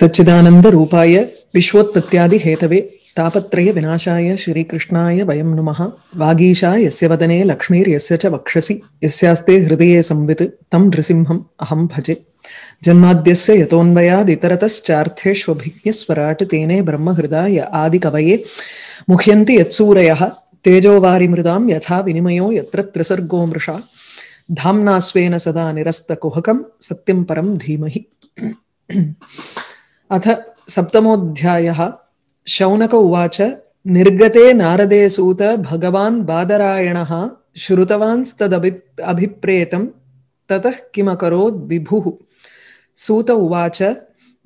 सच्चिदानंद रूपाय विश्वोत्पत्त्यादि Hathaway तापत्रय विनाशाय श्रीकृष्णाय वयं नुमः। वागीशा यस्य वदने लक्ष्मीर्यस्य च वक्षसि। यस्यास्ते हृदये संवित् तं नृसिंहम् अहं भजे। जन्माद्यस्य यतोऽन्वयादितरतश्चार्थेष्वभिज्ञस्वराट् तेने ब्रह्महृदाय आदिकवये। मुह्यन्ति यत्सूरयः। तेजोवारिमृदां यथा विनिमयो यत्र त्रिसर्गो मृषा। धाम्ना स्वेन सदा निरस्तकुहकं सत्यं परं धीमहि। अथ सप्तमोऽध्यायः शौनक उवाच, निर्गते नारदे सूत, भगवान् बादरायणः श्रुतवांस्तदभि अभिप्रेतं ततः किमकरोद् विभुः? सूत उवाच,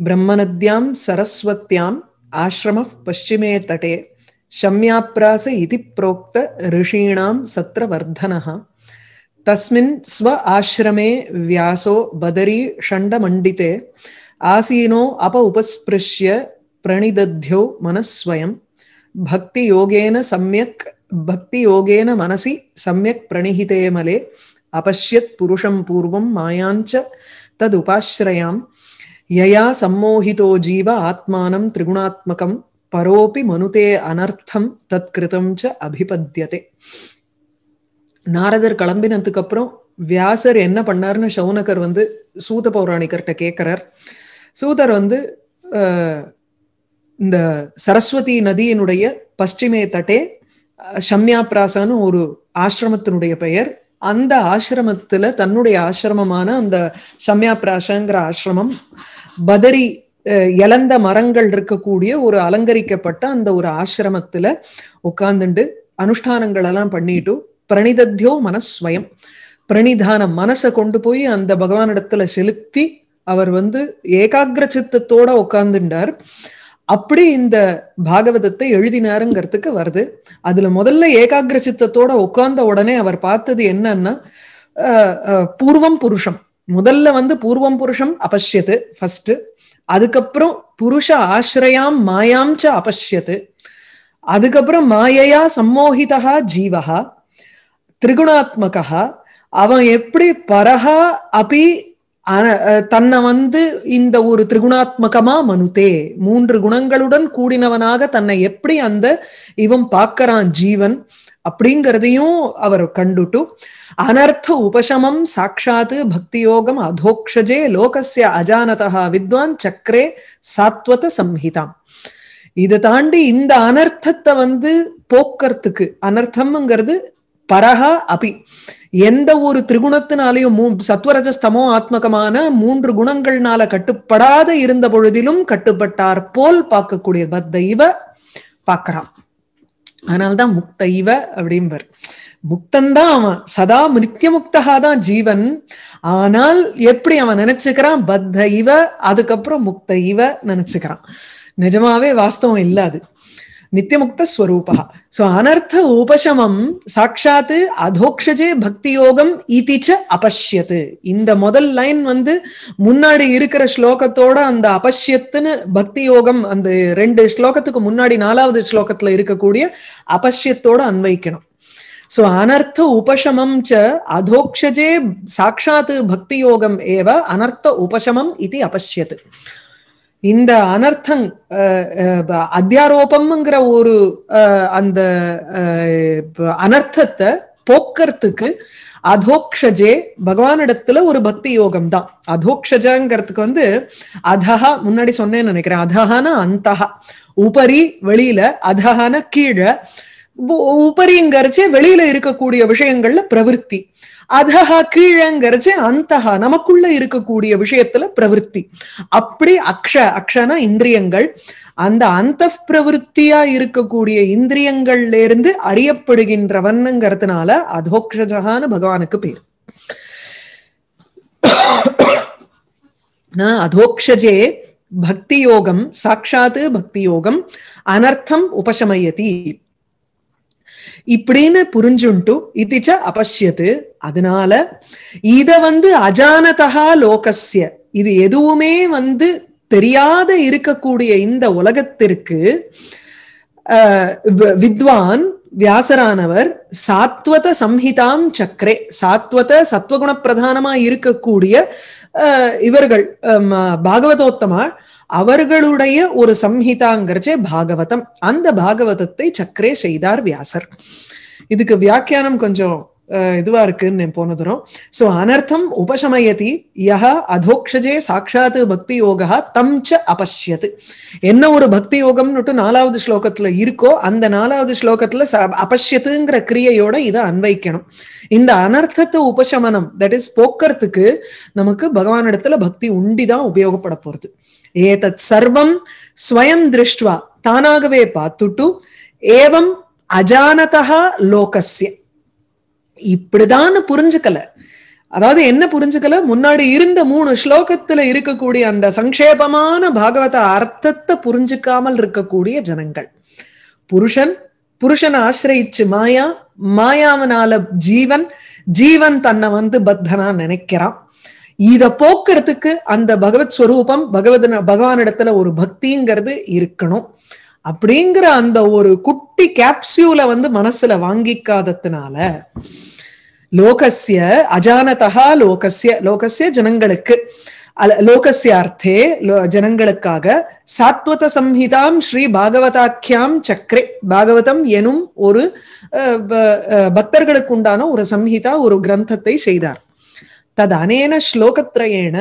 ब्रह्मनद्यां सरस्वत्याम् आश्रमः पश्चिमे तटे, शम्याप्रास इति प्रोक्त ऋषीणां सत्रवर्धनः। तस्मिन् स्व आश्रमे व्यासो बदरी षण्डमण्डिते ఆసీనో అప ఉపస్పృశ్య ప్రణిదధ్యో మనస్వయం భక్తి యోగేన సమ్యక్ భక్తి యోగేన మనసి సమ్యక్ ప్రణిహితేమలే అపశ్యత్ పురుషం పూర్వం మాయాంచ తదుపాశ్రయాం యయా సమ్మోహితో జీవ ఆత్మానం త్రిగుణాత్మకం పరోపి మనుతే అనర్థం தத்கிருதம் ச அபிபத்தியதே நாரதர் கிளம்பினதுக்கு அப்புறம் வியாசர் என்ன பண்ணார்னு சௌனகர் வந்து சூத பௌராணிகர்கிட்ட கேட்கிறார் சூதர் வந்து இந்த சரஸ்வதி நதியினுடைய பஷ்டிமே தட்டே ஷம்யாபிராசான்னு ஒரு ஆசிரமத்தினுடைய பெயர். அந்த ஆசிரமத்துல தன்னுடைய ஆசிரமமான அந்த ஷம்யாபிராசங்கிற ஆசிரமம் பதரி இழந்த மரங்கள் இருக்கக்கூடிய ஒரு அலங்கரிக்கப்பட்ட அந்த ஒரு ஆசிரமத்துல உட்கார்ந்துண்டு அனுஷ்டானங்கள் எல்லாம் பண்ணிட்டு பிரணிதத்தியோ மனஸ்வயம் பிரணிதானம் மனசை கொண்டு போய் அந்த பகவானிடத்துல செலுத்தி அவர் வந்து ஏகாகிர சித்தத்தோட உட்கார்ந்துட்டார் அப்படி இந்த பாகவதத்தை எழுதினாருங்கிறதுக்கு வருது. அதுல முதல்ல ஏகாகிர சித்தத்தோட உட்கார்ந்த உடனே அவர் பார்த்தது என்னன்னா பூர்வம் புருஷம். முதல்ல வந்து பூர்வம் புருஷம் அபஷ்யத்து ஃபர்ஸ்ட் அதுக்கப்புறம் புருஷ ஆசிரயாம் மாயாம் ச அபஷ்யத்து. அதுக்கப்புறம் மாயையா சம்மோகிதா ஜீவகா திரிகுணாத்மகா அவன் எப்படி பரஹா அபி தன்னை வந்து இந்த ஒரு திரிகுணாத்மகமா மனுதே மூன்று குணங்களுடன் கூடினவனாக தன்னை எப்படி அந்த இவன் பார்க்கறான் ஜீவன் அப்படிங்கிறதையும் அவர் கண்டுட்டு அனர்த்த உபசமம் சாட்சாத்து பக்தி யோகம் அதோக்ஷஜே லோகசிய அஜானதா வித்வான் சக்கரே சாத்வத சம்ஹிதாம். இதை தாண்டி இந்த அனர்த்தத்தை வந்து போக்கறதுக்கு அனர்த்தம்ங்கிறது பரஹா அபி. எந்த ஒரு திரிகுணத்தினாலையும் சத்வரஜஸ்தமோ ஆத்மகமான மூன்று குணங்கள்னால கட்டுப்படாத இருந்த பொழுதிலும் கட்டுப்பட்டார் போல் பார்க்கக்கூடிய பத்த இவ பார்க்கறான் அதனால்தான் முக்த இவ அப்படிம்பர் முக்தந்தான் அவன். சதா நித்திய முக்தகா தான் ஜீவன். ஆனால் எப்படி அவன் நினைச்சுக்கிறான்? பத்த இவ அதுக்கப்புறம் முக்த இவ நினைச்சுக்கிறான். நிஜமாவே வாஸ்தவம் இல்லாது. நித்தியமுக்த ஸ்வரூபா. சோ அனர்த்த உபசமம் சாட்சாத்து அதோக்ஷஜே பக்தி யோகம் இதிச்ச அபஷ்யத்து. இந்த முதல் லைன் வந்து முன்னாடி இருக்கிற ஸ்லோகத்தோட அந்த அபஷ்யத்துன்னு பக்தி யோகம் அந்த ரெண்டு ஸ்லோகத்துக்கு முன்னாடி நாலாவது ஸ்லோகத்துல இருக்கக்கூடிய அபஷ்யத்தோட அன்வைக்கணும் சோ அனர்த்த உபசமம் ச அதோக்ஷஜே சாட்சாத்து பக்தி யோகம் ஏவ அனர்த்த உபசமம் இது அபஷ்யத்து. இந்த அனர்த்தங் அத்தியாரோபம்ங்கிற ஒரு அந்த அனர்த்தத்தை போக்குறதுக்கு அதோக்ஷஜே பகவானிடத்துல ஒரு பக்தி யோகம் தான். அதோக்ஷஜங்கிறதுக்கு வந்து அதஹா முன்னாடி சொன்னேன்னு நினைக்கிறேன். அதஹான அந்தஹா. உபரி வெளியில அதஹான கீழே உபரிங்கிறச்சு வெளியில இருக்கக்கூடிய விஷயங்கள்ல பிரவருத்தி. அதஹா கீழங்கிறச்சு அந்தஹா நமக்குள்ள இருக்கக்கூடிய விஷயத்துல பிரவருத்தி. அப்படி அக்ஷ அக்ஷனா இந்திரியங்கள். அந்த அந்த பிரவருத்தியா இருக்கக்கூடிய இந்திரியங்கள்ல இருந்து அறியப்படுகின்றவன்ங்கிறதுனால அதோக்ஷஜகான்னு பகவானுக்கு பேர். அதோக்ஷஜே பக்தி யோகம் சாட்சாத்து பக்தி யோகம் அனர்த்தம் உபசமயதி. இப்படின்னு புரிஞ்சுண்டு இதிச்ச அபஷ்யத்து. அதனால இத வந்து அஜானதா லோகசிய இது எதுவுமே வந்து தெரியாத இருக்கக்கூடிய இந்த உலகத்திற்கு வித்வான் வியாசரானவர் சாத்வத சம்ஹிதாம் சக்கரே சாத்வத சத்வகுண பிரதானமா இருக்கக்கூடிய இவர்கள் அம், பாகவதோத்தமா அவர்களுடைய ஒரு சம்ஹிதாங்கிறச்சே பாகவதம். அந்த பாகவதத்தை சக்கரே செய்தார் வியாசர். இதுக்கு வியாக்கியானம் கொஞ்சம் இதுவா இருக்குன்னு போன தூரம். சோ அனர்த்தம் உபசமயதி யஹ அதோக்ஷஜே சாட்சாத் பக்தி யோகா தம் ச அபஷ்யத். என்ன ஒரு பக்தி யோகம்னுட்டு நாலாவது ஸ்லோகத்துல இருக்கோ அந்த நாலாவது ஸ்லோகத்துல அபஷ்யத்துங்கிற கிரியையோட இதை அன்வைக்கணும். இந்த அனர்த்தத்தை உபசமனம் தட் இஸ் போக்குறதுக்கு நமக்கு பகவானிடத்துல பக்தி உண்டிதான் உபயோகப்பட போறது. ஏதத் சர்வம் ஸ்வயம் திருஷ்டுவா தானாகவே பார்த்துட்டு ஏவம் அஜானதா லோகஸ்ய. இப்படிதான் புரிஞ்சுக்கல. அதாவது என்ன புரிஞ்சுக்கல? முன்னாடி இருந்த மூணு ஸ்லோகத்துல இருக்கக்கூடிய அந்த சங்கேபமான பாகவத அர்த்தத்தை புரிஞ்சுக்காமல் இருக்கக்கூடிய ஜனங்கள். புருஷன் புருஷனை ஆசிரயிச்சு மாயா மாயாவனால ஜீவன் ஜீவன் தன்னை வந்து பத்தனா நினைக்கிறான். இத போக்குறதுக்கு அந்த பகவத் ஸ்வரூபம் பகவத் பகவானிடத்துல ஒரு பக்திங்கிறது இருக்கணும். அப்படிங்கிற அந்த ஒரு குட்டி கேப்சியூல வந்து மனசுல வாங்கிக்காததுனால லோகசிய அஜானதா லோகசிய லோகசிய ஜனங்களுக்கு அல- அர்த்தே ஜனங்களுக்காக சாத்வத சம்ஹிதாம் ஸ்ரீ பாகவதாக்கியாம் சக்கரே பாகவதம் எனும் ஒரு பக்தர்களுக்கு உண்டான ஒரு சம்ஹிதா ஒரு கிரந்தத்தை செய்தார். தது அனேன ஸ்லோகத்ரயேண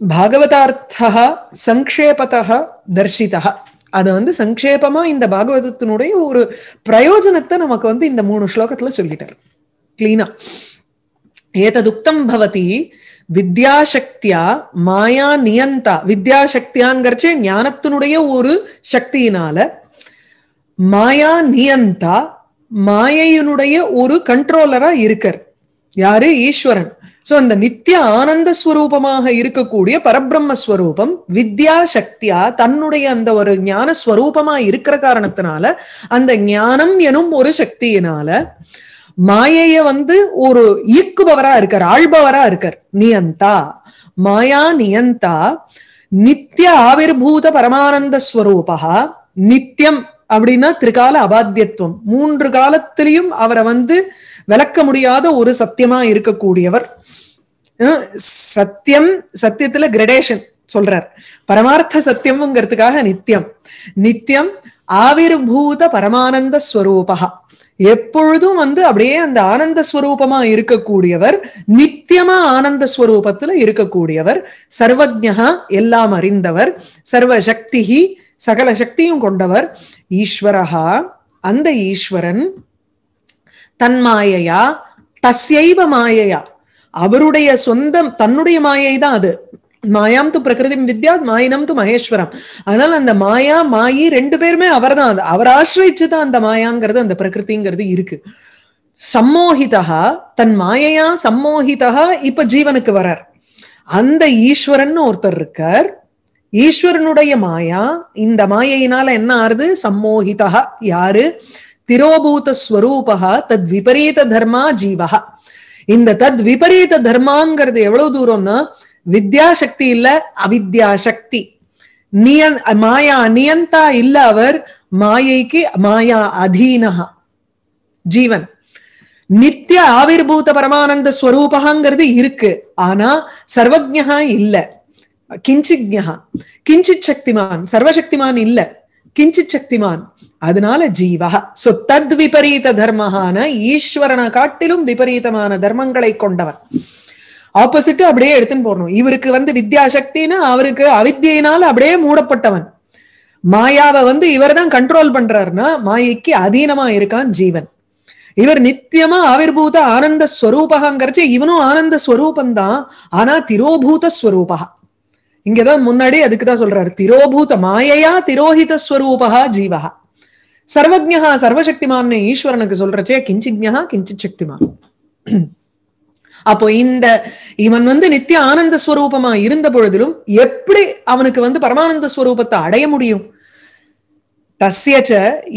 பாகவதார்த்தா சங்கேபதா தர்ஷிதா அதை வந்து சங்கேபமா இந்த பாகவதத்தினுடைய ஒரு பிரயோஜனத்தை நமக்கு வந்து இந்த மூணு ஸ்லோகத்துல சொல்லிட்டார். கிளீனா ஏததுக்தம் பவதி வித்யாசக்தியா மாயா நியந்தா. வித்யாசக்தியாங்கிறச்சே ஞானத்தினுடைய ஒரு சக்தியினால மாயா நியந்தா மாயையினுடைய ஒரு கண்ட்ரோலரா இருக்கார். யாரு? ஈஸ்வரன். சோ அந்த நித்திய ஆனந்த ஸ்வரூபமாக இருக்கக்கூடிய பரபிரம்ம ஸ்வரூபம் வித்யா சக்தியா தன்னுடைய அந்த ஒரு ஞான ஸ்வரூபமா இருக்கிற காரணத்தினால அந்த ஞானம் எனும் ஒரு சக்தியினால மாயைய வந்து ஒரு இயக்குபவரா இருக்கார் ஆள்பவரா இருக்கார். நியந்தா. மாயா நியந்தா. நித்திய ஆவிர்பூத பரமானந்த ஸ்வரூபா நித்தியம் அப்படின்னா திரிகால அபாத்தியத்துவம். மூன்று காலத்திலையும் அவரை வந்து விளக்க முடியாத ஒரு சத்தியமா இருக்கக்கூடியவர். சத்தியம் சத்தியத்துல கிரடேஷன் சொல்றார். பரமார்த்த சத்தியம்ங்கிறதுக்காக நித்தியம் நித்தியம் ஆவிர்பூத பரமானந்த ஸ்வரூபா எப்பொழுதும் வந்து அப்படியே அந்த ஆனந்த ஸ்வரூபமா இருக்கக்கூடியவர் நித்தியமா ஆனந்த ஸ்வரூபத்துல இருக்கக்கூடியவர் சர்வஜா எல்லாம் அறிந்தவர் சர்வ சக்தி சகல சக்தியும் கொண்டவர் ஈஸ்வரஹா. அந்த ஈஸ்வரன் தன்மாயையா தஸ்யைவ மாயையா அவருடைய சொந்தம் தன்னுடைய மாயை தான் அது. மாயாம் து பிரகிருதி வித்யா மாயினம் து மகேஸ்வரம். அதனால அந்த மாயா மாயி ரெண்டு பேருமே அவர்தான். அது அவர் ஆசிரிச்சுதான் அந்த மாயாங்கிறது அந்த பிரகிருதிங்கிறது இருக்கு. சம்மோகிதா தன் மாயையா சம்மோகிதா இப்ப ஜீவனுக்கு வரார். அந்த ஈஸ்வரன் ஒருத்தர் இருக்கார். ஈஸ்வரனுடைய மாயா இந்த மாயையினால என்ன ஆறுது? சம்மோகிதா யாரு? திரோபூத ஸ்வரூபா தத் விபரீத தர்மா ஜீவகா இந்த தத் விபரீத தர்மாங்கிறது எவ்வளவு தூரம்னா வித்யா சக்தி இல்ல அவித்யா சக்தி நிய மாயா நியந்தா இல்ல அவர் மாயைக்கு மாயா அதீனஹா ஜீவன். நித்திய ஆவிர்பூத பரமானந்த ஸ்வரூபகாங்கிறது இருக்கு. ஆனா சர்வஜகா இல்ல. கிஞ்சிஜா கிஞ்சித் சக்திமான் சர்வசக்திமான் இல்ல. கிஞ்சித் சக்திமான். அதனால ஜீவா. சோ தத் விபரீத தர்மஹான ஈஸ்வரனை காட்டிலும் விபரீதமான தர்மங்களை கொண்டவர் ஆப்போசிட் அப்படியே எடுத்துன்னு போடணும். இவருக்கு வந்து வித்யா சக்தின்னு அவருக்கு அவித்தியினால அப்படியே மூடப்பட்டவன். மாயாவை வந்து இவர் தான் கண்ட்ரோல் பண்றாருன்னா மாயைக்கு அதீனமா இருக்கான் ஜீவன். இவர் நித்தியமா ஆவிர்பூத ஆனந்த ஸ்வரூபகாங்கிறச்சு இவனும் ஆனந்த ஸ்வரூபம் தான் ஆனா திரோபூத ஸ்வரூபகா இங்கதான் முன்னாடி அதுக்குதான் சொல்றாரு. திரோபூத மாயையா திரோஹித ஸ்வரூபா ஜீவகா சர்வஜா சர்வசக்திமான் ஈஸ்வரனுக்கு சொல்றச்சே கிஞ்சிஜா கிஞ்சித் சக்திமான் அப்போ இந்த இவன் வந்து நித்திய ஆனந்த ஸ்வரூபமா இருந்த பொழுதிலும் எப்படி அவனுக்கு வந்து பரமானந்த ஸ்வரூபத்தை அடைய முடியும்? தஸ்யச்ச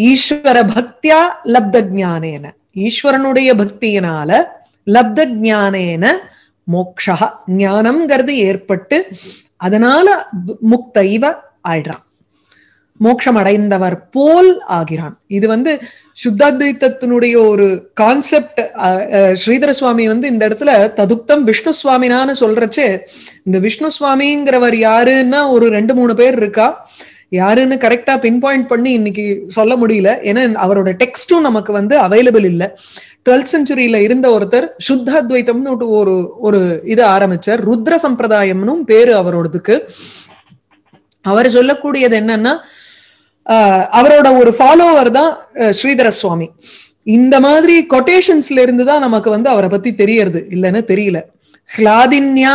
ஈஸ்வர பக்தியா லப்த ஜானேன ஈஸ்வரனுடைய பக்தியினால லப்த ஜானேன மோக்ஷா ஞானம்ங்கிறது ஏற்பட்டு அதனால முக்தைவ ஆயிடுறான். மோட்சம் அடைந்தவர் போல் ஆகிறான். இது வந்து சுத்தாத்வைத்தத்தினுடைய ஒரு கான்செப்ட் ஸ்ரீதர சுவாமி வந்து இந்த இடத்துல ததுக்தம் விஷ்ணு சுவாமினான்னு சொல்றச்சு. இந்த விஷ்ணு சுவாமிங்கிறவர் யாருன்னா ஒரு ரெண்டு மூணு பேர் இருக்கா? யாருன்னு கரெக்டா பின் பாயிண்ட் பண்ணி இன்னைக்கு சொல்ல முடியல. ஏன்னா அவரோட டெக்ஸ்டும் நமக்கு வந்து அவைலபிள் இல்லை. டுவெல்த் செஞ்சுரியில இருந்த ஒருத்தர் சுத்தாத்வைத்தம்னு ஒரு ஒரு இது ஆரம்பிச்சார். ருத்ர சம்பிரதாயம்னு பேரு அவரோடதுக்கு. அவர் சொல்லக்கூடியது என்னன்னா அவரோட ஒரு ஃபாலோவர் தான் ஸ்ரீதர சுவாமி இந்த மாதிரி கொட்டேஷன்ஸ்ல இருந்து தான் நமக்கு வந்து அவரை பத்தி தெரியறது. இல்லைன்னு தெரியல. ஹ்லாதின்யா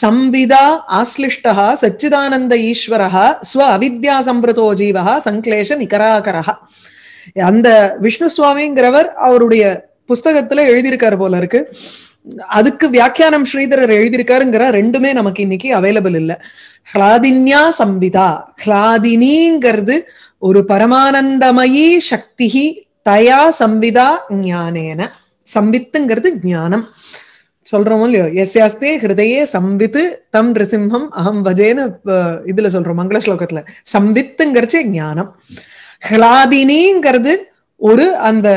சம்விதா ஆஸ்லிஷ்டா சச்சிதானந்த ஈஸ்வரா ஸ்வ அவித்யா சம்பிரதோ ஜீவா சங்க்லேஷ நிகராகரா அந்த விஷ்ணு சுவாமிங்கிறவர் அவருடைய புஸ்தகத்துல எழுதியிருக்காரு போல இருக்கு. அதுக்கு வியாக்கியானம் ஸ்ரீதரர் எழுதியிருக்காருங்கிற ரெண்டுமே நமக்கு இன்னைக்கு அவைலபிள் இல்ல. ஹ்லாதின்யா சம்பிதா ஹ்லாதினிங்கிறது ஒரு பரமானந்தமயி சக்தி தயா சம்பிதா ஞானேன. சம்பித்துங்கிறது ஞானம். சொல்றோம் இல்லையோ? எஸ்யாஸ்தே ஹிருதயே சம்பித்து தம் நிருசிம்ஹம் அகம் வஜேன இதுல சொல்றோம் மங்கள ஸ்லோகத்துல. சம்பித்துங்கிறச்சே ஞானம். ஹிளாதினிங்கிறது ஒரு அந்த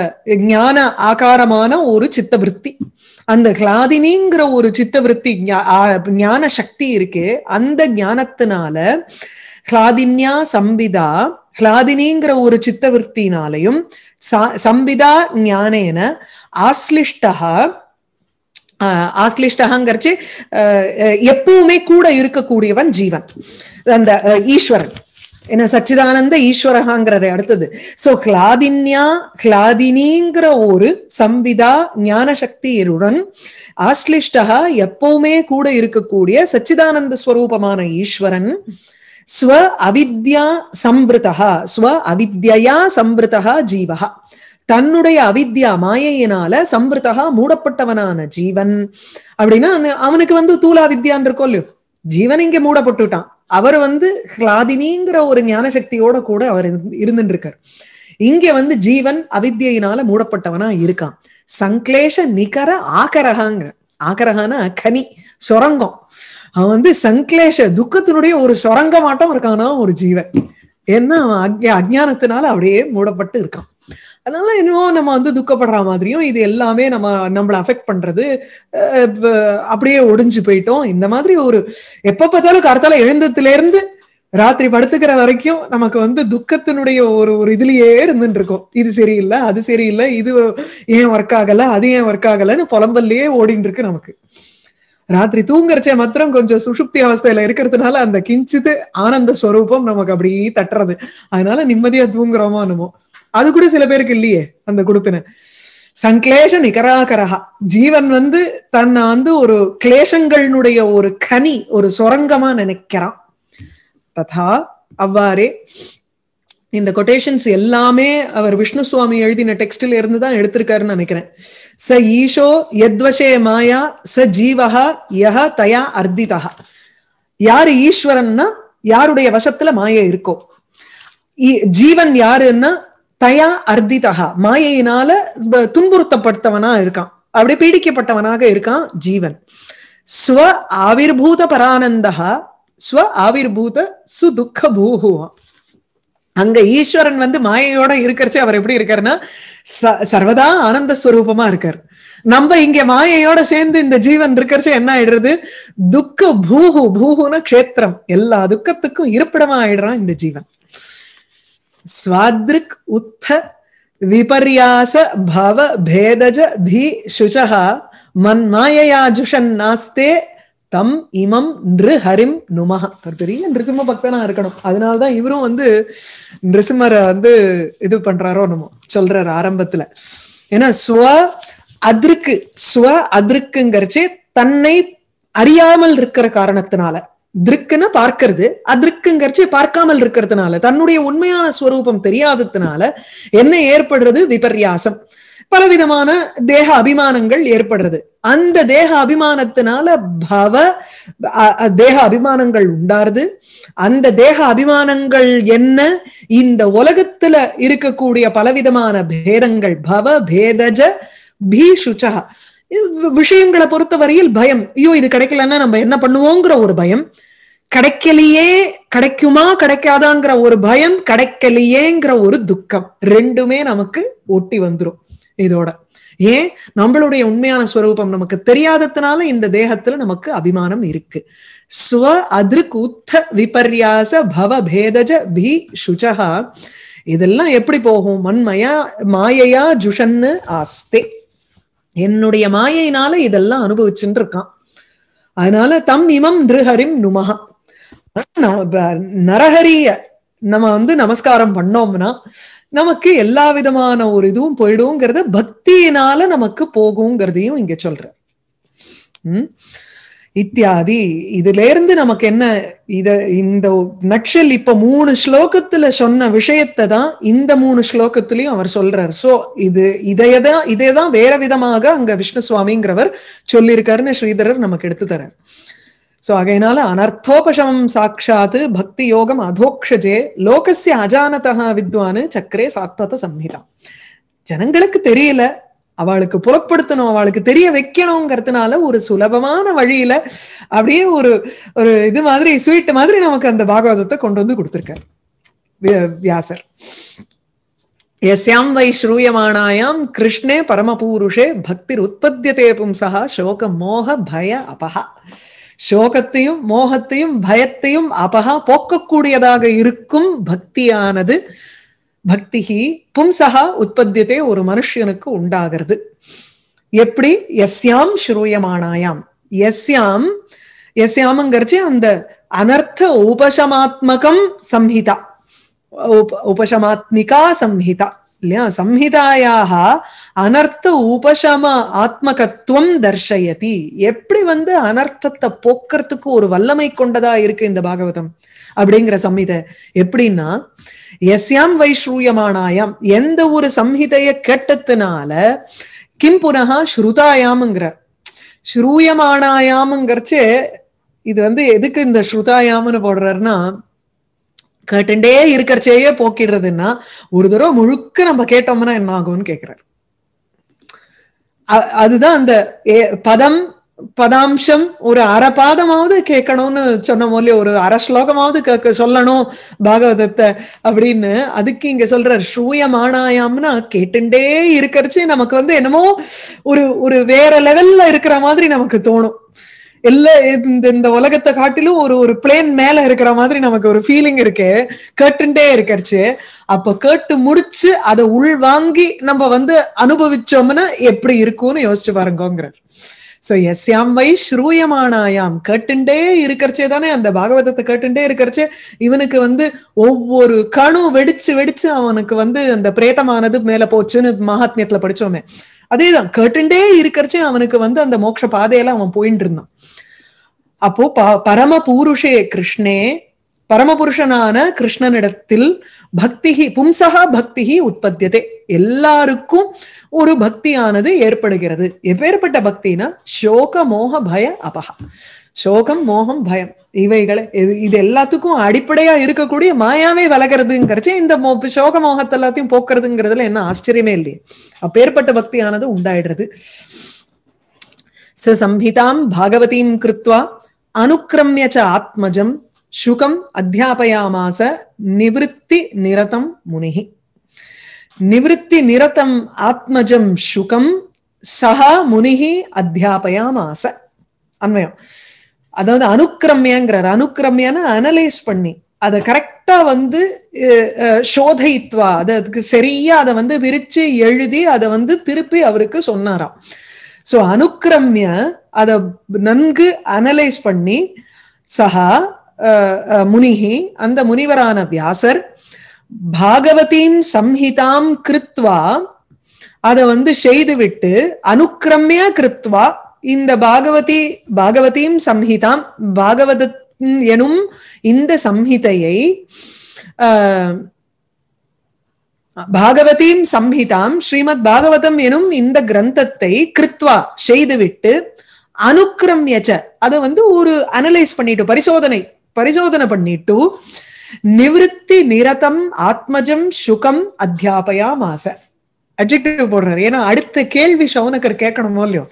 ஞான ஆகாரமான ஒரு சித்தவிருத்தி. அந்த ஹ்லாதினிங்கிற ஒரு சித்தவிருத்தி ஞான சக்தி இருக்கு அந்த ஞானத்தினால ஹ்லாதின்யா சம்பிதா ஹ்லாதினிங்கிற ஒரு சித்தவிற்த்தினாலையும் சம்பிதா ஞானேன ஆஸ்லிஷ்டா ஆஸ்லிஷ்டகாங்கிறச்சு எப்பவுமே கூட இருக்கக்கூடியவன் ஜீவன். அந்த ஈஸ்வரன். என்ன சச்சிதானந்த ஈஸ்வரகாங்கிறது அடுத்தது. சோ கிளாதின்யா கிளாதினிங்கிற ஒரு சம்பிதா ஞான சக்தியுடன் ஆஸ்லிஷ்டகா எப்பவுமே கூட இருக்கக்கூடிய சச்சிதானந்த ஸ்வரூபமான ஈஸ்வரன் ஸ்வ அவித்யா சம்பிருதா ஸ்வ அவித்யா சம்பிருதா ஜீவகா தன்னுடைய அவித்யா மாயையினால சம்பிருதா மூடப்பட்டவனான ஜீவன். அப்படின்னா அவனுக்கு வந்து தூலா வித்யான் இருக்கோ இல்லையோ ஜீவன் இங்க மூடப்பட்டுட்டான். அவர் வந்து ஹ்லாதினிங்கிற ஒரு ஞான சக்தியோட கூட அவர் இருந்துட்டு இருக்கார் இங்க வந்து ஜீவன் அவித்யினால மூடப்பட்டவனா இருக்கான். சங்க்லேஷ நிகர ஆகரகாங்கிற ஆக்கரகான கனி சொரங்கம். அவன் வந்து சங்க்லேஷ துக்கத்தினுடைய ஒரு சொரங்க மாட்டம் இருக்கானா ஒரு ஜீவன். ஏன்னா அவன் அஜ்ஞானத்தினால அப்படியே மூடப்பட்டு இருக்கான். அதனால இன்னும் நம்ம வந்து துக்கப்படுற மாதிரியும் இது எல்லாமே நம்ம நம்மள அஃபெக்ட் பண்றது அப்படியே ஒடிஞ்சு போயிட்டோம். இந்த மாதிரி ஒரு எப்ப பார்த்தாலும் கருத்தால எழுந்ததுல இருந்து ராத்திரி படுத்துக்கிற வரைக்கும் நமக்கு வந்து துக்கத்தினுடைய ஒரு ஒரு இதுலயே இருந்துட்டு இருக்கோம் இது சரியில்லை அது சரியில்லை இது ஏன் ஒர்க் ஆகல அது ஏன் ஒர்க் ஆகலன்னு புலம்பல்லையே ஓடிட்டு இருக்கு நமக்கு. ராத்திரி தூங்குறச்சே மாத்திரம் கொஞ்சம் சுஷுப்தி அவஸ்தையில இருக்கிறதுனால அந்த கிஞ்சித்து ஆனந்த ஸ்வரூபம் நமக்கு அப்படியே தட்டுறது. அதனால நிம்மதியா தூங்குறோமோ என்னமோ. அது கூட சில பேருக்கு இல்லையே அந்த குடுப்பின. சங்கிலேஷ நிகராகரகா ஜீவன் வந்து தன்னை வந்து ஒரு கிளேஷங்களுடைய ஒரு கனி ஒரு சுரங்கமா நினைக்கிறான். ததா அவ்வாறே இந்த கொட்டேஷன்ஸ் எல்லாமே அவர் விஷ்ணு சுவாமி எழுதின டெக்ஸ்ட்ல இருந்து தான் எடுத்திருக்காருன்னு நினைக்கிறேன். ச ஈஷோ எத்வசே மாயா ச ஜீவஹா யஹ தயா அர்த்திதா யாரு ஈஸ்வரன்னா யாருடைய வசத்துல மாய இருக்கோ? ஜீவன் யாருன்னா தயா அர்த்திதா மாயையினால துன்புறுத்தப்பட்டவனா இருக்கான். அப்படி பீடிக்கப்பட்டவனாக இருக்கான் ஜீவன். ஸ்வ ஆவிர்பூத பரானந்தகா ஸ்வ ஆவிர்பூத சுதுக்க பூஹுவா அங்க ஈஸ்வரன் வந்து மாயையோட இருக்கிறச்சு அவர் எப்படி இருக்காருன்னா சர்வதா ஆனந்த ஸ்வரூபமா இருக்கார். நம்ம இங்க மாயையோட சேர்ந்து இந்த ஜீவன் இருக்கிறச்சு என்ன ஆயிடுறது? துக்க பூஹு பூஹுன கஷேத்திரம். எல்லா துக்கத்துக்கும் இருப்பிடமா ஆயிடுறான் இந்த ஜீவன். ஸ்வாத்ருக் உத்த விபர்யாச பவ பேதஜ பி சுச்சா மன்மாயையா ஜுஷன் நாஸ்தே தம் இமம் நிரு ஹரிம் நுமஹ. ஒரு பெரிய நிருசிம்ம பக்தனா இருக்கணும். அதனாலதான் இவரும் வந்து நிருசிம்மரை வந்து இது பண்றாரோ நம்ம சொல்றாரு ஆரம்பத்துல. ஏன்னா ஸ்வ அதிருக்கு ஸ்வ அதிருக்குங்கிறச்சே தன்னை அறியாமல் இருக்கிற காரணத்தினால. திருக்குன்னு பார்க்கறது அதிருக்குங்கிறச்சு பார்க்காமல் இருக்கிறதுனால தன்னுடைய உண்மையான ஸ்வரூபம் தெரியாததுனால என்ன ஏற்படுறது? விபர்யாசம். பலவிதமான தேக அபிமானங்கள் ஏற்படுறது. அந்த தேக அபிமானத்தினால பவ தேக அபிமானங்கள் உண்டாருது. அந்த தேக அபிமானங்கள் என்ன? இந்த உலகத்துல இருக்கக்கூடிய பலவிதமான பேதங்கள் பவ பேதஜ பீஷுச்சா விஷயங்களை பொறுத்தவரையில் பயம். ஐயோ இது கிடைக்கலன்னா நம்ம என்ன பண்ணுவோங்கிற ஒரு பயம். கிடைக்கலையே கிடைக்குமா கிடைக்காதாங்கிற ஒரு பயம் கிடைக்கலையேங்கிற ஒரு துக்கம். ரெண்டுமே நமக்கு ஒட்டி வந்துரும் இதோட. ஏன்? நம்மளுடைய உண்மையான ஸ்வரூபம் நமக்கு தெரியாததுனால இந்த தேகத்துல நமக்கு அபிமானம் இருக்கு. ஸ்வ அதிருக் விபர்யாச பவ பேதஜ பி சுஜகா இதெல்லாம் எப்படி போகும்? மண்மயா மாயையா ஜுஷன்னு ஆஸ்தே. என்னுடைய மாயையினால இதெல்லாம் அனுபவிச்சுட்டு இருக்கான் அதனால தம் இமம் நிருஹரிம் நுமஹா. நரஹரிய நம்ம வந்து நமஸ்காரம் பண்ணோம்னா நமக்கு எல்லா விதமான ஒரு இதுவும் போயிடுங்கிறத பக்தியினால நமக்கு போகுங்கிறதையும் இங்க சொல்ற உம் இத்தியாதி. இதுல இருந்து நமக்கு என்ன இத இந்த நக்ஷல் இப்ப மூணு ஸ்லோகத்துல சொன்ன விஷயத்தை தான் இந்த மூணு ஸ்லோகத்திலையும் அவர் சொல்றார். சோ இது இதையதான் இதையதான் வேற விதமாக அங்க விஷ்ணு சுவாமிங்கிறவர் சொல்லியிருக்காருன்னு ஸ்ரீதரர் நமக்கு எடுத்து தரார். சோ ஆகையினால அனர்த்தோபசமம் சாட்சாத் பக்தி யோகம் அதோக்ஷஜே லோகசிய அஜானதா வித்வானு சக்கரே சாத்தத சம்ஹிதா. ஜனங்களுக்கு தெரியல அவளுக்கு புலப்படுத்தணும் அவளுக்கு தெரிய வைக்கணுங்கிறதுனால ஒரு சுலபமான வழியில அப்படியே ஒரு ஒரு இது மாதிரி ஸ்வீட் மாதிரி நமக்கு அந்த பாகவதத்தை கொண்டு வந்து கொடுத்திருக்காரு. வியாசர். எஸ்யாம் வை ஸ்ரூயமானாயாம் கிருஷ்ணே பரமபூருஷே பக்திர் உற்பத்தியதே பும்சா சோக மோக பய அபகா சோகத்தையும் மோகத்தையும் பயத்தையும் அபகா போக்கக்கூடியதாக இருக்கும் பக்தியானது பக்திஹி பும்சகா உற்பத்தியதே ஒரு மனுஷனுக்கு உண்டாகிறது. எப்படி? எஸ்யாம் ஸ்ரூயமானாயாம். எஸ்யாம் எஸ்யாமங்கிறச்சு அந்த அனர்த்த உபசமாத்மகம் சம்ஹிதா. உபசமாத்மிகா சம்ஹிதா. இல்லையா? சம்ஹிதாயாக அனர்த்த உபசம ஆத்மகத்துவம் தர்ஷயதி. எப்படி வந்து அனர்த்தத்தை போக்குறதுக்கு ஒரு வல்லமை கொண்டதா இருக்கு இந்த பாகவதம்? அப்படிங்கிற சம்ஹிதை. எப்படின்னா எஸ்யாம் வைஸ்ரூயமானாயாம் எந்த ஒரு சம்ஹிதைய கேட்டதுனால கிம் புனகா ஸ்ருதாயாம்ங்கிறார். ஸ்ரூயமானாயாம்ங்கிறச்சு இது வந்து எதுக்கு இந்த ஸ்ருதாயாம்னு போடுறாருன்னா கேட்டுண்டே இருக்கிறச்சேயே போக்கிடுறதுன்னா ஒரு தடவை முழுக்க நம்ம கேட்டோம்னா என்ன ஆகும்னு கேக்குறாரு. அதுதான் அந்த பதம் பதாம்சம் ஒரு அரை பாதமாவது கேட்கணும்னு சொன்ன போல ஒரு அரை ஸ்லோகமாவது கேட்க சொல்லணும் பாகவதத்தை அப்படின்னு. அதுக்கு இங்க சொல்ற ஸ்ரூயமானாயாம்னா கேட்டுண்டே இருக்கிறச்சு நமக்கு வந்து என்னமோ ஒரு ஒரு வேற லெவல்ல இருக்கிற மாதிரி நமக்கு தோணும். எல்லா இந்த இந்த உலகத்தை காட்டிலும் ஒரு ஒரு பிளேன் மேல இருக்கிற மாதிரி நமக்கு ஒரு ஃபீலிங் இருக்கு. கேட்டுண்டே இருக்கிறச்சு. அப்ப கேட்டு முடிச்சு அதை உள்வாங்கி நம்ம வந்து அனுபவிச்சோம்னா எப்படி இருக்கும்னு யோசிச்சு பாருங்கோங்கிறார். சோ எஸ்யாம் வை ஸ்ரூயமானாயாம் கேட்டுண்டே இருக்கிறச்சே தானே அந்த பாகவதத்தை கேட்டுண்டே இருக்கிறச்சே இவனுக்கு வந்து ஒவ்வொரு கணு வெடிச்சு வெடிச்சு அவனுக்கு வந்து அந்த பிரேதமானது மேல போச்சுன்னு மகாத்மியத்துல படிச்சோமே. அதேதான் கேட்டுண்டே இருக்கிறச்சே அவனுக்கு வந்து அந்த மோட்ச பாதையில அவன் போயிட்டு இருந்தான். அப்போ பரம பூருஷே கிருஷ்ணே பரமபுருஷனான கிருஷ்ணனிடத்தில் பக்திகி பும்சகா பக்திகி உற்பத்தியதே. எல்லாருக்கும் ஒரு பக்தியானது ஏற்படுகிறது. எப்பேற்பட்ட பக்தினா சோக மோக பய அபகா சோகம் மோகம் பயம். இவைகளை இது எல்லாத்துக்கும் அடிப்படையா இருக்கக்கூடிய மாயாவே வளர்கறதுங்கிறச்சு இந்த சோக மோகத்தை எல்லாத்தையும் போக்குறதுங்கிறதுல என்ன ஆச்சரியமே இல்லையே. அப்பேற்பட்ட பக்தியானது உண்டாயிடுறது. ச சம்பிதாம் பாகவதீம் கிருத்வா அனுக்கிரமியச்ச ச ஆத்மஜம் சுகம் அத்தியாபயாமாச நிவிருத்தி நிரதம் முனிகி நிவிருத்தி நிரதம் ஆத்மஜம் சுகம் சஹா முனிகி அத்தியாபயாமாச அன்வயம் அதாவது அனுக்கிரமியங்கிறார். அனுக்கிரமியான அனலைஸ் பண்ணி அதை கரெக்டா வந்து சோதைத்வா அது அதுக்கு சரியா அதை வந்து விரிச்சு எழுதி அதை வந்து திருப்பி அவருக்கு சொன்னாராம். ஸோ அனுக்கிரமிய அதை நன்கு அனலைஸ் பண்ணி சஹா முனிகி அந்த முனிவரான வியாசர் பாகவதீம் சம்ஹிதாம் கிருத்வா அதை வந்து செய்துவிட்டு அனுக்கிரமியா கிருத்வா இந்த பாகவதி பாகவதீம் சம்ஹிதாம் பாகவத எனும் இந்த சம்ஹிதையை பாகவதீம் சம்ஹிதாம் ஸ்ரீமத் பாகவதம் எனும் இந்த கிரந்தத்தை கிருத்வா செய்துவிட்டு அனுக்கிரம்யச்ச அதை வந்து ஒரு அனலைஸ் பண்ணிட்டு பரிசோதனை பரிசோதனை பண்ணிட்டு நிவிருத்தி நிரதம் ஆத்மஜம் சுகம் அத்தியாபயாமாச. அட்ஜெக்டிவ் போடுறாரு. ஏன்னா அடுத்த கேள்வி சவுனக்கர் கேட்கணுமோ இல்லையோ?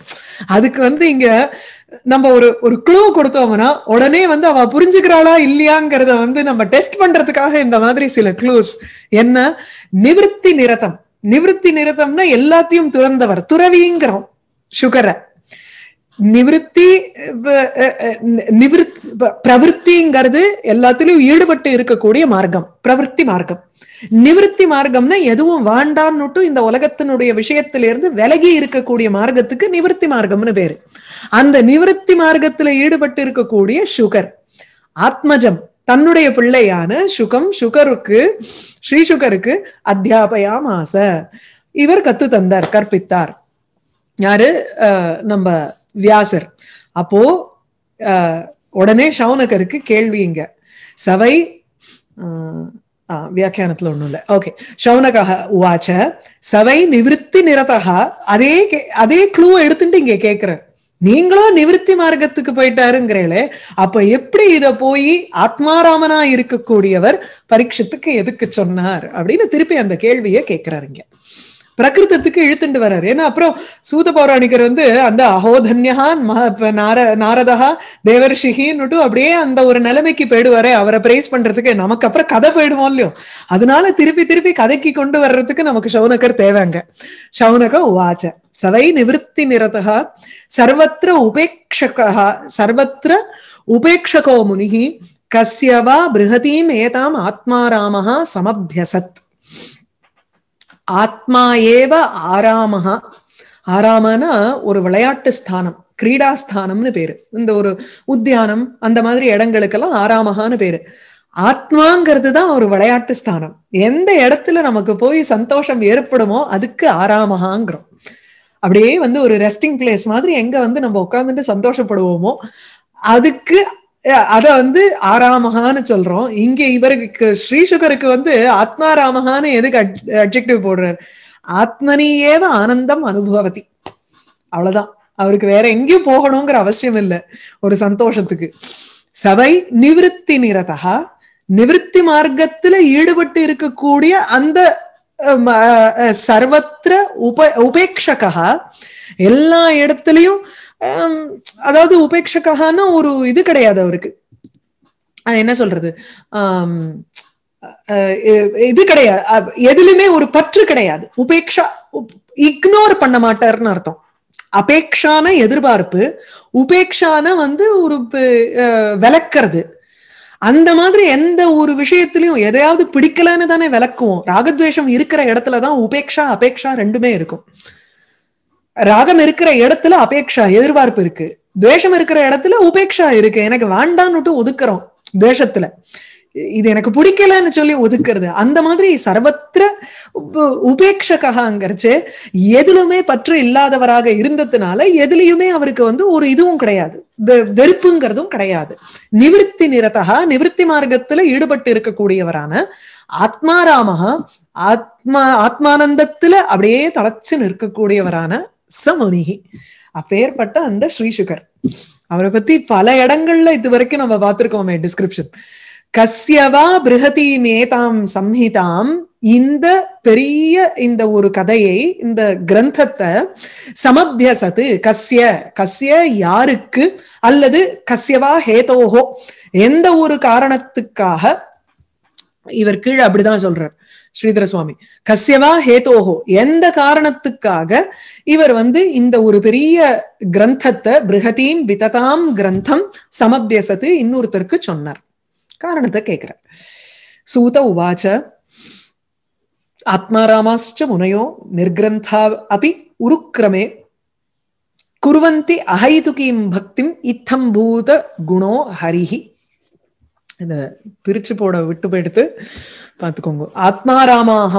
அதுக்கு வந்து இங்க நம்ம ஒரு ஒரு க்ளூ கொடுத்தோம்னா உடனே வந்து அவ புரிஞ்சுக்கிறாளா இல்லையாங்கிறத வந்து நம்ம டெஸ்ட் பண்றதுக்காக இந்த மாதிரி சில க்ளூஸ் என்ன? நிவிருத்தி நிரதம். நிவிருத்தி நிரதம்னா எல்லாத்தையும் துறந்தவர். துறவிங்கிறோம். சுகரை நிவிருத்தி நிவிருத் பிரவருத்திங்கிறது எல்லாத்துலயும் ஈடுபட்டு இருக்கக்கூடிய மார்க்கம் பிரவருத்தி மார்க்கம். நிவிருத்தி மார்க்கம்னா எதுவும் வேண்டான்னுட்டு இந்த உலகத்தினுடைய விஷயத்திலிருந்து விலகி இருக்கக்கூடிய மார்க்கத்துக்கு நிவிருத்தி மார்க்கம்னு பேரு. அந்த நிவிருத்தி மார்க்கத்துல ஈடுபட்டு இருக்கக்கூடிய சுகர் ஆத்மஜம் தன்னுடைய பிள்ளையான சுகம் சுகருக்கு ஸ்ரீ சுகருக்கு அத்தியாபயாமாச. இவர் கத்து தந்தார் கற்பித்தார். யாரு? நம்ம வியாசர். அப்போ உடனே சவுனகருக்கு கேள்வி இங்க. சவை வியாக்கியானத்துல ஒண்ணும் இல்ல. ஓகே சவுனகா உவாச்ச சவை நிவிருத்தி நிரதகா அதே அதே க்ளூ எடுத்துட்டு இங்க கேக்குற. நீங்களும் நிவிருத்தி மார்க்கத்துக்கு போயிட்டாருங்கிறீங்களே அப்ப எப்படி இத போய் ஆத்மாராமனா இருக்கக்கூடியவர் பரீட்சத்துக்கு எதுக்கு சொன்னார் அப்படின்னு திருப்பி அந்த கேள்வியை கேட்கிறாருங்க பிரகிருதத்துக்கு இழுத்துட்டு வர்றாரு ஏன்னா அப்புறம் சூத பௌராணிகர் வந்து அந்த அஹோதன்யஹான் நார நாரதா தேவர்ஷிகின்னுட்டு அப்படியே அந்த ஒரு நிலைமைக்கு போயிடுவாரே. அவரை பிரைஸ் பண்றதுக்கு நமக்கு அப்புறம் கதை போயிடுவோம் இல்லையோ? அதனால திருப்பி திருப்பி கதைக்கு கொண்டு வர்றதுக்கு நமக்கு சௌனகர் தேவைங்க சவுனக உவாச்ச. சவை நிவிருத்தி நிரதா சர்வத்திர உபேட்சகா சர்வத்திர உபேட்சகோ முனிகி கஸ்யவா பிருகதீம் ஏதாம் ஆத்மாராமஹா சமபியசத். ஆத்மா ஏவ ஆராமஹா. ஆராமனா ஒரு விளையாட்டு ஸ்தானம் கிரீடா ஸ்தானம்னு பேரு. இந்த ஒரு உத்தியானம் அந்த மாதிரி இடங்களுக்கெல்லாம் ஆராமகான்னு பேரு. ஆத்மாங்கிறது தான் ஒரு விளையாட்டு ஸ்தானம். எந்த இடத்துல நமக்கு போய் சந்தோஷம் ஏற்படுமோ அதுக்கு ஆராமகாங்கிறோம் அப்படியே வந்து ஒரு ரெஸ்டிங் பிளேஸ் மாதிரி எங்க வந்து நம்ம உட்காந்துட்டு சந்தோஷப்படுவோமோ அதுக்கு அத வந்து ஆராமகான்னு சொல்றோம். இங்க இவருக்கு ஸ்ரீசுகருக்கு வந்து ஆத்மாராமகான்னு எதுக்கு அப்ஜெக்டிவ் போடுறாரு? ஆத்மனியேவ ஆனந்தம் அனுபவதி அவ்வளவுதான். அவருக்கு வேற எங்கேயும் போகணுங்கிற அவசியம் இல்லை. ஒரு சந்தோஷத்துக்கு. சபை நிவிருத்தி நிரதா நிவிருத்தி மார்க்கத்துல ஈடுபட்டு இருக்கக்கூடிய அந்த சர்வத்திர உப உபேட்சகா எல்லா இடத்துலயும் அதாவது உபேட்சக்கான ஒரு இது கிடையாது அவருக்கு. அது என்ன சொல்றது? ஆஹ் இது கிடையாது. எதுலுமே ஒரு பற்று கிடையாது. உபேக்ஷா இக்னோர் பண்ண மாட்டார்னு அர்த்தம். அபேக்ஷான எதிர்பார்ப்பு உபேக்ஷான வந்து ஒரு விளக்குறது. அந்த மாதிரி எந்த ஒரு விஷயத்திலையும் எதையாவது பிடிக்கலன்னு தானே விளக்குவோம். ராகத்வேஷம் இருக்கிற இடத்துலதான் உபேக்ஷா அபேக்ஷா ரெண்டுமே இருக்கும். ராகம் இருக்கிற இடத்துல அபேக்ஷா எதிர்பார்ப்பு இருக்கு. துவேஷம் இருக்கிற இடத்துல உபேக்ஷா இருக்கு. எனக்கு வேண்டான்னு ஒதுக்குறோம் துவேஷத்துல. இது எனக்கு பிடிக்கலன்னு சொல்லி ஒதுக்குறது. அந்த மாதிரி சர்வத்திர உபேட்சகாங்கிறச்சு எதிலுமே பற்று இல்லாதவராக இருந்ததுனால எதுலயுமே அவருக்கு வந்து ஒரு இதுவும் கிடையாது. வெறுப்புங்கிறதும் கிடையாது. நிவிருத்தி நிரதகா நிவிருத்தி மார்க்கத்துல ஈடுபட்டு இருக்கக்கூடியவரான ஆத்மாராமகா ஆத்மா ஆத்மானந்தத்துல அப்படியே தளச்சு நிற்கக்கூடியவரான சமுனிகி அப்பேற்பட்ட அந்த ஸ்ரீசுகர் அவரை பத்தி பல இடங்கள்ல இது வரைக்கும் நம்ம பார்த்திருக்கோமே டிஸ்கிரிப்ஷன் கஸ்யவா பிருகதீமேதாம் சம்ஹிதாம். இந்த பெரிய இந்த ஒரு கதையை இந்த கிரந்தத்தை சமபியசத்து கஸ்ய கஸ்ய யாருக்கு அல்லது கஸ்யவா ஹேதோஹோ எந்த ஒரு காரணத்துக்காக இவர் கீழே அப்படிதான் சொல்றார் ஸ்ரீதர சுவாமி. கசியவா ஹேதோஹோ. எந்த காரணத்துக்காக இவர் வந்து இந்த ஒரு பெரிய கிரந்தத்தை பிருகதீம் விததாம் கிரந்தம் சமபியசத்து இன்னொருத்தருக்கு சொன்னார். காரணத்தை கேட்கிறார். சூத உவாச்ச ஆத்மாராமாச்ச முனையோ நிர்கிரந்தா அப்படி உருக்கிரமே. குருவந்தி அஹைதுகீம் பக்திம் இத்தம் பூத குணோ ஹரிஹி. இந்த பிரிச்சு போட விட்டு போயிடுத்து பார்த்துக்கோங்க. ஆத்மாராமாக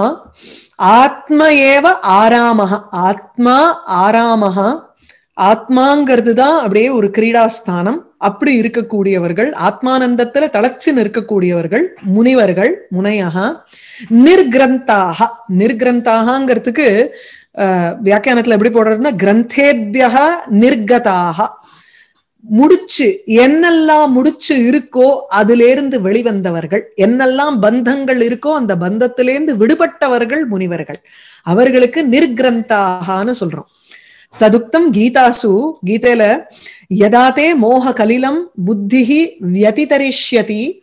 ஆத்ம ஏவ ஆராமஹ. ஆத்மா ஆராமஹா ஆத்மாங்கிறது தான் அப்படியே ஒரு கிரீடாஸ்தானம். அப்படி இருக்கக்கூடியவர்கள் ஆத்மானந்தத்துல தளச்சு நிற்கக்கூடியவர்கள் முனிவர்கள் முனையாக நிர்கிரந்தாக நிர்கிரந்தாகங்கிறதுக்கு வியாக்கியானத்துல எப்படி போடுறதுன்னா கிரந்தேபியா நிர்கதாக முடிச்சு என்னெல்லாம் முடிச்சு இருக்கோ அதுல இருந்து வெளிவந்தவர்கள் என்னெல்லாம் பந்தங்கள் இருக்கோ அந்த பந்தத்திலேருந்து விடுபட்டவர்கள் முனிவர்கள். அவர்களுக்கு நிர்கிரந்தாகான்னு சொல்றோம். ததுக்தம் கீதாசு கீதையில யதாதே மோக கலிலம் புத்திஹி வியதிதரிஷ்யதி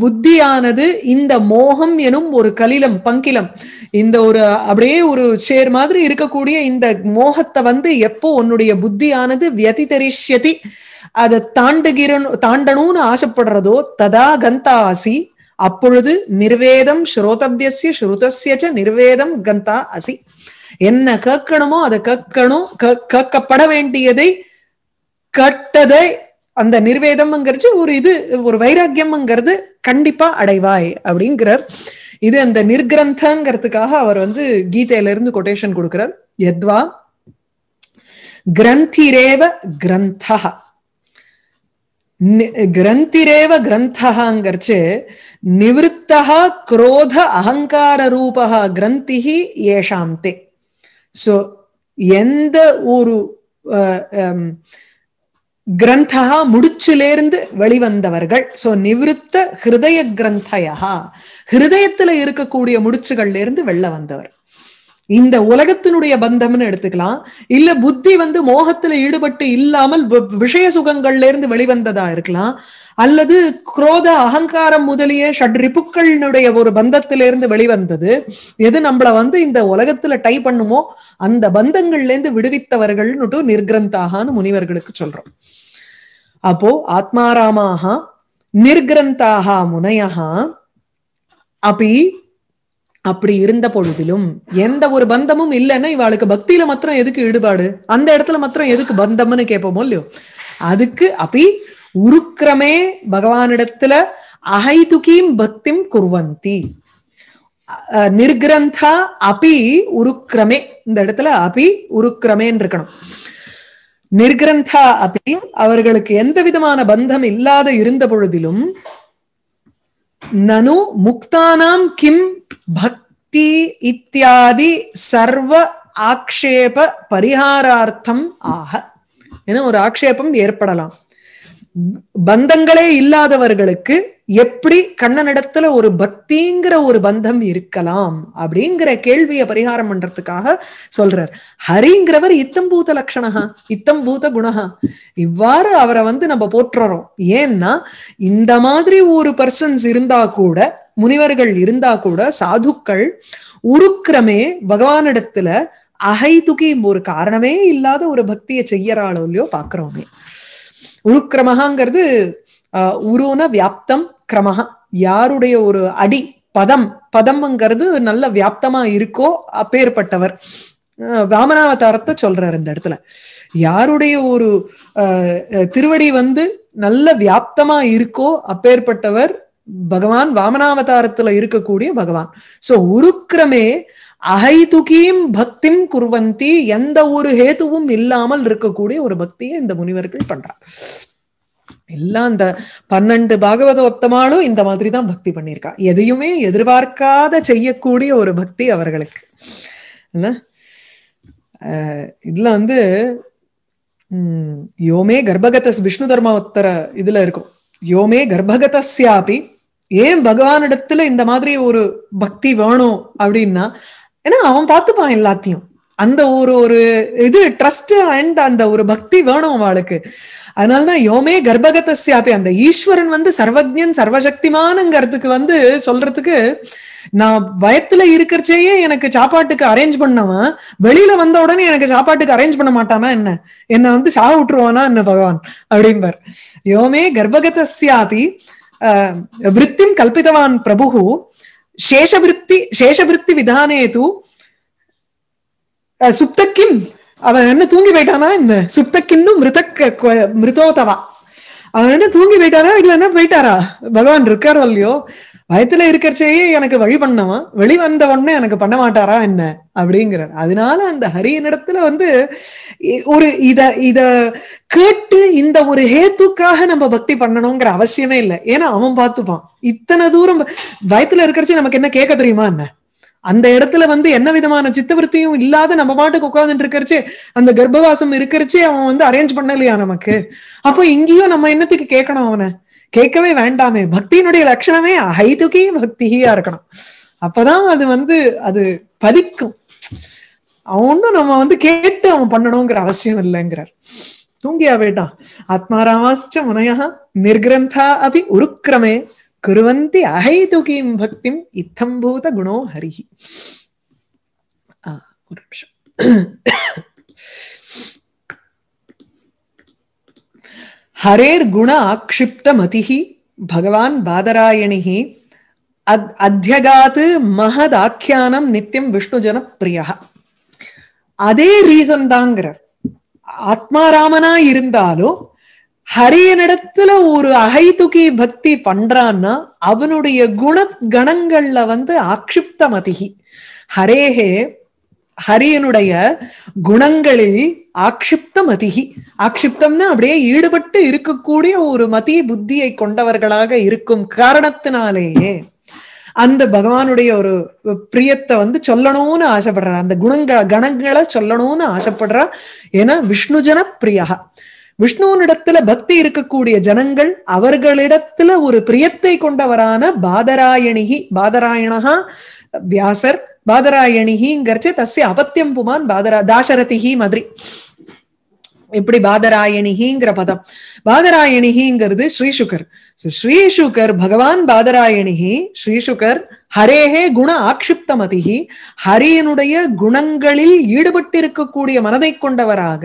புத்தியானது இந்த மோகம் எனும் ஒரு கலிலம் பங்கிலம். இந்த ஒரு அப்படியே ஒரு சேர் மாதிரி இருக்கக்கூடிய இந்த மோகத்தை வந்து எப்போ உன்னுடைய புத்தியானது வியதிதரிஷ்யதி அதை தாண்டுகிற தாண்டணும்னு ஆசைப்படுறதோ ததா கந்தா அசி அப்பொழுது நிர்வேதம் ஸ்ரோதவியசிய ஸ்ருதசியச்ச நிர்வேதம் கந்தா அசி. என்ன கேட்கணுமோ அதை கேட்கணும் கேட்கப்பட வேண்டியதை கட்டதை அந்த நிர்வேதம்ங்கிறது ஒரு இது ஒரு வைராக்கியம்ங்கிறது கண்டிப்பா அடைவாய் அப்படிங்கிறார். இது அந்த நிர்கிரந்தங்கிறதுக்காக அவர் வந்து கீதையில இருந்து கொட்டேஷன் கொடுக்கிறார். எத்வா கிரந்திரேவ கிரந்தா கிரந்திரேவ கிரந்தகாங்கிறச்சு நிவத்தா குரோத அகங்கார ரூபா கிரந்திஹி ஏஷாம் தே சோ எந்த ஒரு கிரந்தா முடிச்சிலேருந்து வெளிவந்தவர்கள். சோ நிவிருத்த ஹிருதய கிரந்தயா. ஹிருதயத்துல இருக்கக்கூடிய முடிச்சுகள்ல இருந்து வெளில வந்தவர். இந்த உலகத்தினுடைய பந்தம்னு எடுத்துக்கலாம். இல்ல புத்தி வந்து மோகத்துல ஈடுபட்டு இல்லாமல் விஷய சுகங்கள்ல இருந்து வெளிவந்ததா இருக்கலாம். அல்லது குரோத அகங்காரம் முதலிய ஷட்ரிப்புக்களினுடைய ஒரு பந்தத்திலிருந்து வெளிவந்தது. எது நம்மள வந்து இந்த உலகத்துல டை பண்ணுமோ அந்த பந்தங்கள்ல இருந்து விடுவித்தவர்கள்னுட்டு நிர்கிரந்தாகான்னு முனிவர்களுக்கு சொல்றோம். அப்போ ஆத்மாராமாக நிர்கிரந்தாக முனையகா அப்படி அப்படி இருந்த பொழுதிலும் எந்த ஒரு பந்தமும் இல்லைன்னா இவாளுக்கு பக்தியில மாத்திரம் எதுக்கு ஈடுபாடு? அந்த இடத்துல மாத்திரம் எதுக்கு பந்தம்னு கேட்போமோ இல்லையோ? அதுக்கு அப்படி உருக்கிரமே பகவானிடத்துல அகைதுகீம் பக்திம் குர்வந்தி. நிர்கிரந்தா அபி உருக்கிரமே. இந்த இடத்துல அபி உருக்கிரமேன்னு இருக்கணும் நிர்கிரந்தா அபி அவர்களுக்கு எந்த விதமான பந்தம் இல்லாத இருந்த பொழுதிலும் நனு முக்தானாம் கிம் பக்தி இத்தியாதி சர்வ ஆக்ஷேப பரிகாரார்த்தம் ஆக. என ஒரு ஆக்ஷேபம் ஏற்படலாம். பந்தங்களே இல்லாதவர்களுக்கு எப்படி கண்ணனிடத்துல ஒரு பக்திங்கிற ஒரு பந்தம் இருக்கலாம் அப்படிங்கிற கேள்வியை பரிகாரம் பண்றதுக்காக சொல்றார். ஹரிங்கிறவர் இத்தம்பூத இத்தம் இத்தம்பூத குணகா இவ்வாறு அவரை வந்து நம்ம போற்றுறோம். ஏன்னா இந்த மாதிரி ஒரு பர்சன்ஸ் இருந்தா கூட முனிவர்கள் இருந்தா கூட சாதுக்கள் உருக்கிரமே பகவானிடத்துல அகைதுகி ஒரு காரணமே இல்லாத ஒரு பக்தியை செய்யறாளோ இல்லையோ பாக்குறோமே உருக்கிரமகாங்கிறது உருன வியாப்தம் கிரமஹா யாருடைய ஒரு அடி பதம் பதம்ங்கிறது நல்ல வியாப்தமா இருக்கோ அப்பேற்பட்டவர். வாமனாவதாரத்தை சொல்றாரு இந்த இடத்துல. யாருடைய ஒரு திருவடி வந்து நல்ல வியாப்தமா இருக்கோ அப்பேற்பட்டவர் பகவான் வாமனாவதாரத்துல இருக்கக்கூடிய பகவான். சோ உருக்கிரமே அகைதுகீம் பக்திம் குர்வந்தி எந்த ஒரு ஹேதுவும் இல்லாமல் இருக்கக்கூடிய ஒரு பக்தியை இந்த முனிவர்கள் பண்றாங்க எல்லாம் இந்த பன்னெண்டு பாகவத ஒத்தமாலும் இந்த மாதிரி தான் பக்தி பண்ணியிருக்கா. எதையுமே எதிர்பார்க்காத செய்யக்கூடிய ஒரு பக்தி அவர்களுக்கு. இதுல வந்து உம் யோமே கர்ப்பகத விஷ்ணு தர்மோத்தர இதுல இருக்கும். யோமே கர்ப்பகதஸ்யாபி ஏன் பகவானிடத்துல இந்த மாதிரி ஒரு பக்தி வேணும் அப்படின்னா ஏன்னா அவன் பார்த்துப்பான் எல்லாத்தையும். அந்த ஒரு ஒரு இது ட்ரஸ்ட் அண்ட் அந்த ஒரு பக்தி வேணும் அவளுக்கு. அதனாலதான் யோமே கர்ப்பகத்தியாபி அந்த ஈஸ்வரன் வந்து சர்வஜன் சர்வசக்திமானங்கிறதுக்கு வந்து சொல்றதுக்கு நான் வயத்துல இருக்கிறச்சேயே எனக்கு சாப்பாட்டுக்கு அரேஞ்ச் பண்ணவன் வெளியில வந்த உடனே எனக்கு சாப்பாட்டுக்கு அரேஞ்ச் பண்ண மாட்டானா என்ன? என்ன வந்து சாக விட்டுருவானா என்ன பகவான்? அப்படிம்பார். யோமே கர்ப்பகதஸ்யாபி விற்த்திம் கல்பித்தவான் பிரபு சேஷவிருத்தி சேஷவிருத்தி விதானே தூ சுப்தக்கிம் அவன் என்ன தூங்கி போயிட்டானா? இந்த சுப்தக்கின்னும் மிருதக்க மிருதோதவா. அவன் என்ன தூங்கி போயிட்டாரா இல்ல என்ன போயிட்டாரா? பகவான் இருக்காரோ இல்லையோ? பயத்துல இருக்கிறச்சேயே எனக்கு வழி பண்ணவன் வெளி வந்த உடனே எனக்கு பண்ண மாட்டாரா என்ன? அப்படிங்கிறார். அதனால அந்த ஹரியனிடத்துல வந்து ஒரு இத இத கேட்டு இந்த ஒரு ஹேத்துக்காக நம்ம பக்தி பண்ணணுங்கிற அவசியமே இல்லை. ஏன்னா அவன் பார்த்துப்பான். இத்தனை தூரம் பயத்துல இருக்கிறச்சு நமக்கு என்ன கேட்க தெரியுமா என்ன? அந்த இடத்துல வந்து என்ன விதமான சித்தவருத்தியும் இல்லாத நம்ம பாட்டுக்கு உட்காந்துட்டு இருக்கிறச்சு அந்த கர்ப்பவாசம் இருக்கிறச்சு அவன் வந்து அரேஞ்ச் பண்ணலையா நமக்கு? அப்போ இங்கேயும் நம்ம என்னத்துக்கு கேட்கணும் அவனை? கேட்கவே வேண்டாமே. பக்தியினுடைய லட்சணமே ஹைதுகி பக்தியா இருக்கணும். அப்பதான் அது வந்து அது பதிக்கும். அவன் நம்ம வந்து கேட்டு அவன் பண்ணணுங்கிற அவசியம் இல்லைங்கிறார். தூங்கியா வேண்டாம் ஆத்மாராமாச்ச முனையா நிர்கிரந்தா அபி உருக்கிரமே குருவந்தி அகைதுகீம் பக்திம் இத்தம்பூத குணோ ஹரிஹி. ஒரு நிமிஷம். ஹரேர் குண ஆக்ஷிப்த மதிஹி பகவான் பாதராயணிஹி அத் அத்தியகாத் மகத் ஆக்கியானம் நித்தியம் விஷ்ணு ஜன பிரியா அதே ரீசன் தாங்கிறார். ஆத்மாராமனா இருந்தாலும் ஹரியனிடத்துல ஒரு அகைதுகி பக்தி பண்றான்னா அவனுடைய குண கணங்கள்ல வந்து ஆக்ஷிப்த மதிகி ஹரேஹே ஹரியனுடைய குணங்களில் ஆக்ஷிப்த மதிகி ஆக்ஷிப்தம்னா அப்படியே ஈடுபட்டு இருக்கக்கூடிய ஒரு மதி புத்தியை கொண்டவர்களாக இருக்கும் காரணத்தினாலேயே அந்த பகவானுடைய ஒரு பிரியத்தை வந்து சொல்லணும்னு ஆசைப்படுறா. அந்த குணங்கள் கணங்களை சொல்லணும்னு ஆசைப்படுறா. ஏன்னா விஷ்ணுஜன பிரியா. விஷ்ணுவனிடத்துல பக்தி இருக்கக்கூடிய ஜனங்கள் அவர்களிடத்துல ஒரு பிரியத்தை கொண்டவரான பாதராயணிகி பாதராயணகா வியாசர் பாதராயணிஹிங்கிறச்சு தஸ்ய அபத்தியம் புமான் பாதரா தாசரதிஹி மாதிரி. இப்படி பாதராயணிஹிங்கிற பதம். பாதராயணிஹிங்கிறது ஸ்ரீசுகர். ஸ்ரீசுகர் பகவான் பாதராயணிஹி ஸ்ரீசுகர் ஹரேஹே குண ஆக்ஷிப்தமதிஹி ஹரியனுடைய குணங்களில் ஈடுபட்டிருக்கக்கூடிய மனதை கொண்டவராக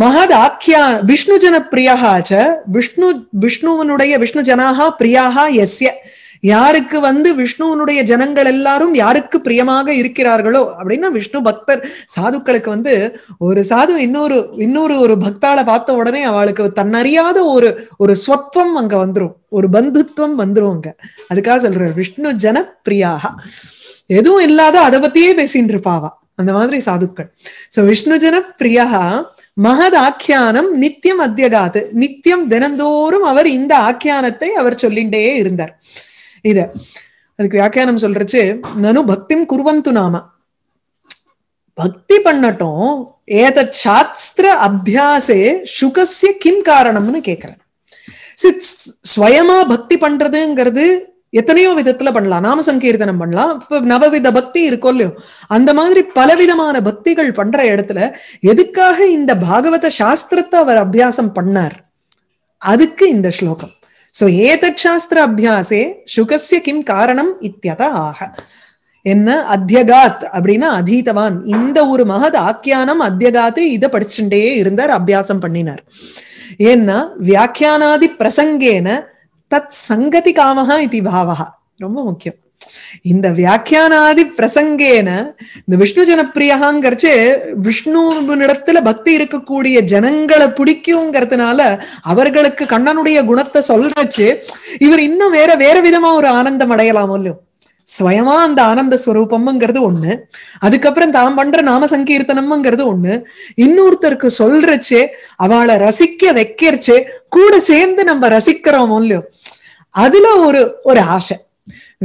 மகத் ஆக்கியா விஷ்ணு ஜன பிரியாச்ச விஷ்ணு விஷ்ணுவனுடைய விஷ்ணு ஜனாக பிரியாகா எஸ்ய. யாருக்கு வந்து விஷ்ணுவனுடைய ஜனங்கள் எல்லாரும் யாருக்கு பிரியமாக இருக்கிறார்களோ அப்படின்னா விஷ்ணு பக்தர் சாதுக்களுக்கு வந்து ஒரு சாது இன்னொரு இன்னொரு ஒரு பக்தாளை பார்த்த உடனே அவளுக்கு தன்னறியாத ஒரு ஒரு ஸ்வத்வம் அங்க வந்துரும். ஒரு பந்துத்துவம் வந்துரும் அங்க. அதுக்காக சொல்றாரு விஷ்ணு ஜன பிரியாக எதுவும் இல்லாத அதை பத்தியே பேசிட்டு இருப்பாவா? அந்த மாதிரி சாதுக்கள். சோ விஷ்ணு ஜன பிரியா மகத் ஆக்கியானம் நித்தியம் அத்தியகாத்து. நித்தியம் தினந்தோறும் அவர் இந்த ஆக்கியானத்தை அவர் சொல்லிண்டே இருந்தார். இத. அதுக்கு வியாக்கியானம் சொல்றச்சு நனு பக்திம் குருவந்து நாம. பக்தி பண்ணட்டும் ஏத சாஸ்திர அபியாசே சுகசிய கிம் காரணம்னு கேக்குறேன். ஸ்வயமா பக்தி பண்றதுங்கிறது எத்தனையோ விதத்துல பண்ணலாம். நாம சங்கீர்த்தனம் பண்ணலாம். இப்ப நவவித பக்தி இருக்கும் இல்லையோ அந்த மாதிரி பலவிதமான பக்திகள் பண்ற இடத்துல எதுக்காக இந்த பாகவத சாஸ்திரத்தை அவர் அபியாசம் பண்ணார்? அதுக்கு இந்த ஸ்லோகம். சோ ஏதத் சாஸ்திர அபியாசே சுகசிய கிம் காரணம் இத்தியத ஆக என்ன அத்தியகாத் அப்படின்னா அதீதவான். இந்த ஒரு மகத் ஆக்கியானம் அத்தியகாத்து இதை படிச்சுட்டே இருந்தார் அபியாசம் பண்ணினார். ஏன்னா வியாக்கியானாதி பிரசங்கேன தத் சங்கதி காமஹா இது பாவகா ரொம்ப முக்கியம். இந்த வியாக்கியானாதி பிரசங்கேன இந்த விஷ்ணு ஜனப்பிரியகாங்கிறச்சு விஷ்ணுவினிடத்துல பக்தி இருக்கக்கூடிய ஜனங்களை பிடிக்குங்கிறதுனால அவர்களுக்கு கண்ணனுடைய குணத்தை சொல்றச்சு இவர் இன்னும் வேற வேற விதமா ஒரு ஆனந்தம் அடையலாமோ இல்லையோ? ஸ்வயமா அந்த ஆனந்த ஸ்வரூபம்ங்கிறது ஒண்ணு. அதுக்கப்புறம் தான் பண்ற நாம சங்கீர்த்தனம்ங்கிறது ஒண்ணு. இன்னொருத்தருக்கு சொல்றச்சு அவளை ரசிக்க வைக்கிறச்சு கூட சேர்ந்து நம்ம ரசிக்கிறோமோ இல்லையோ? அதுல ஒரு ஒரு ஆசை.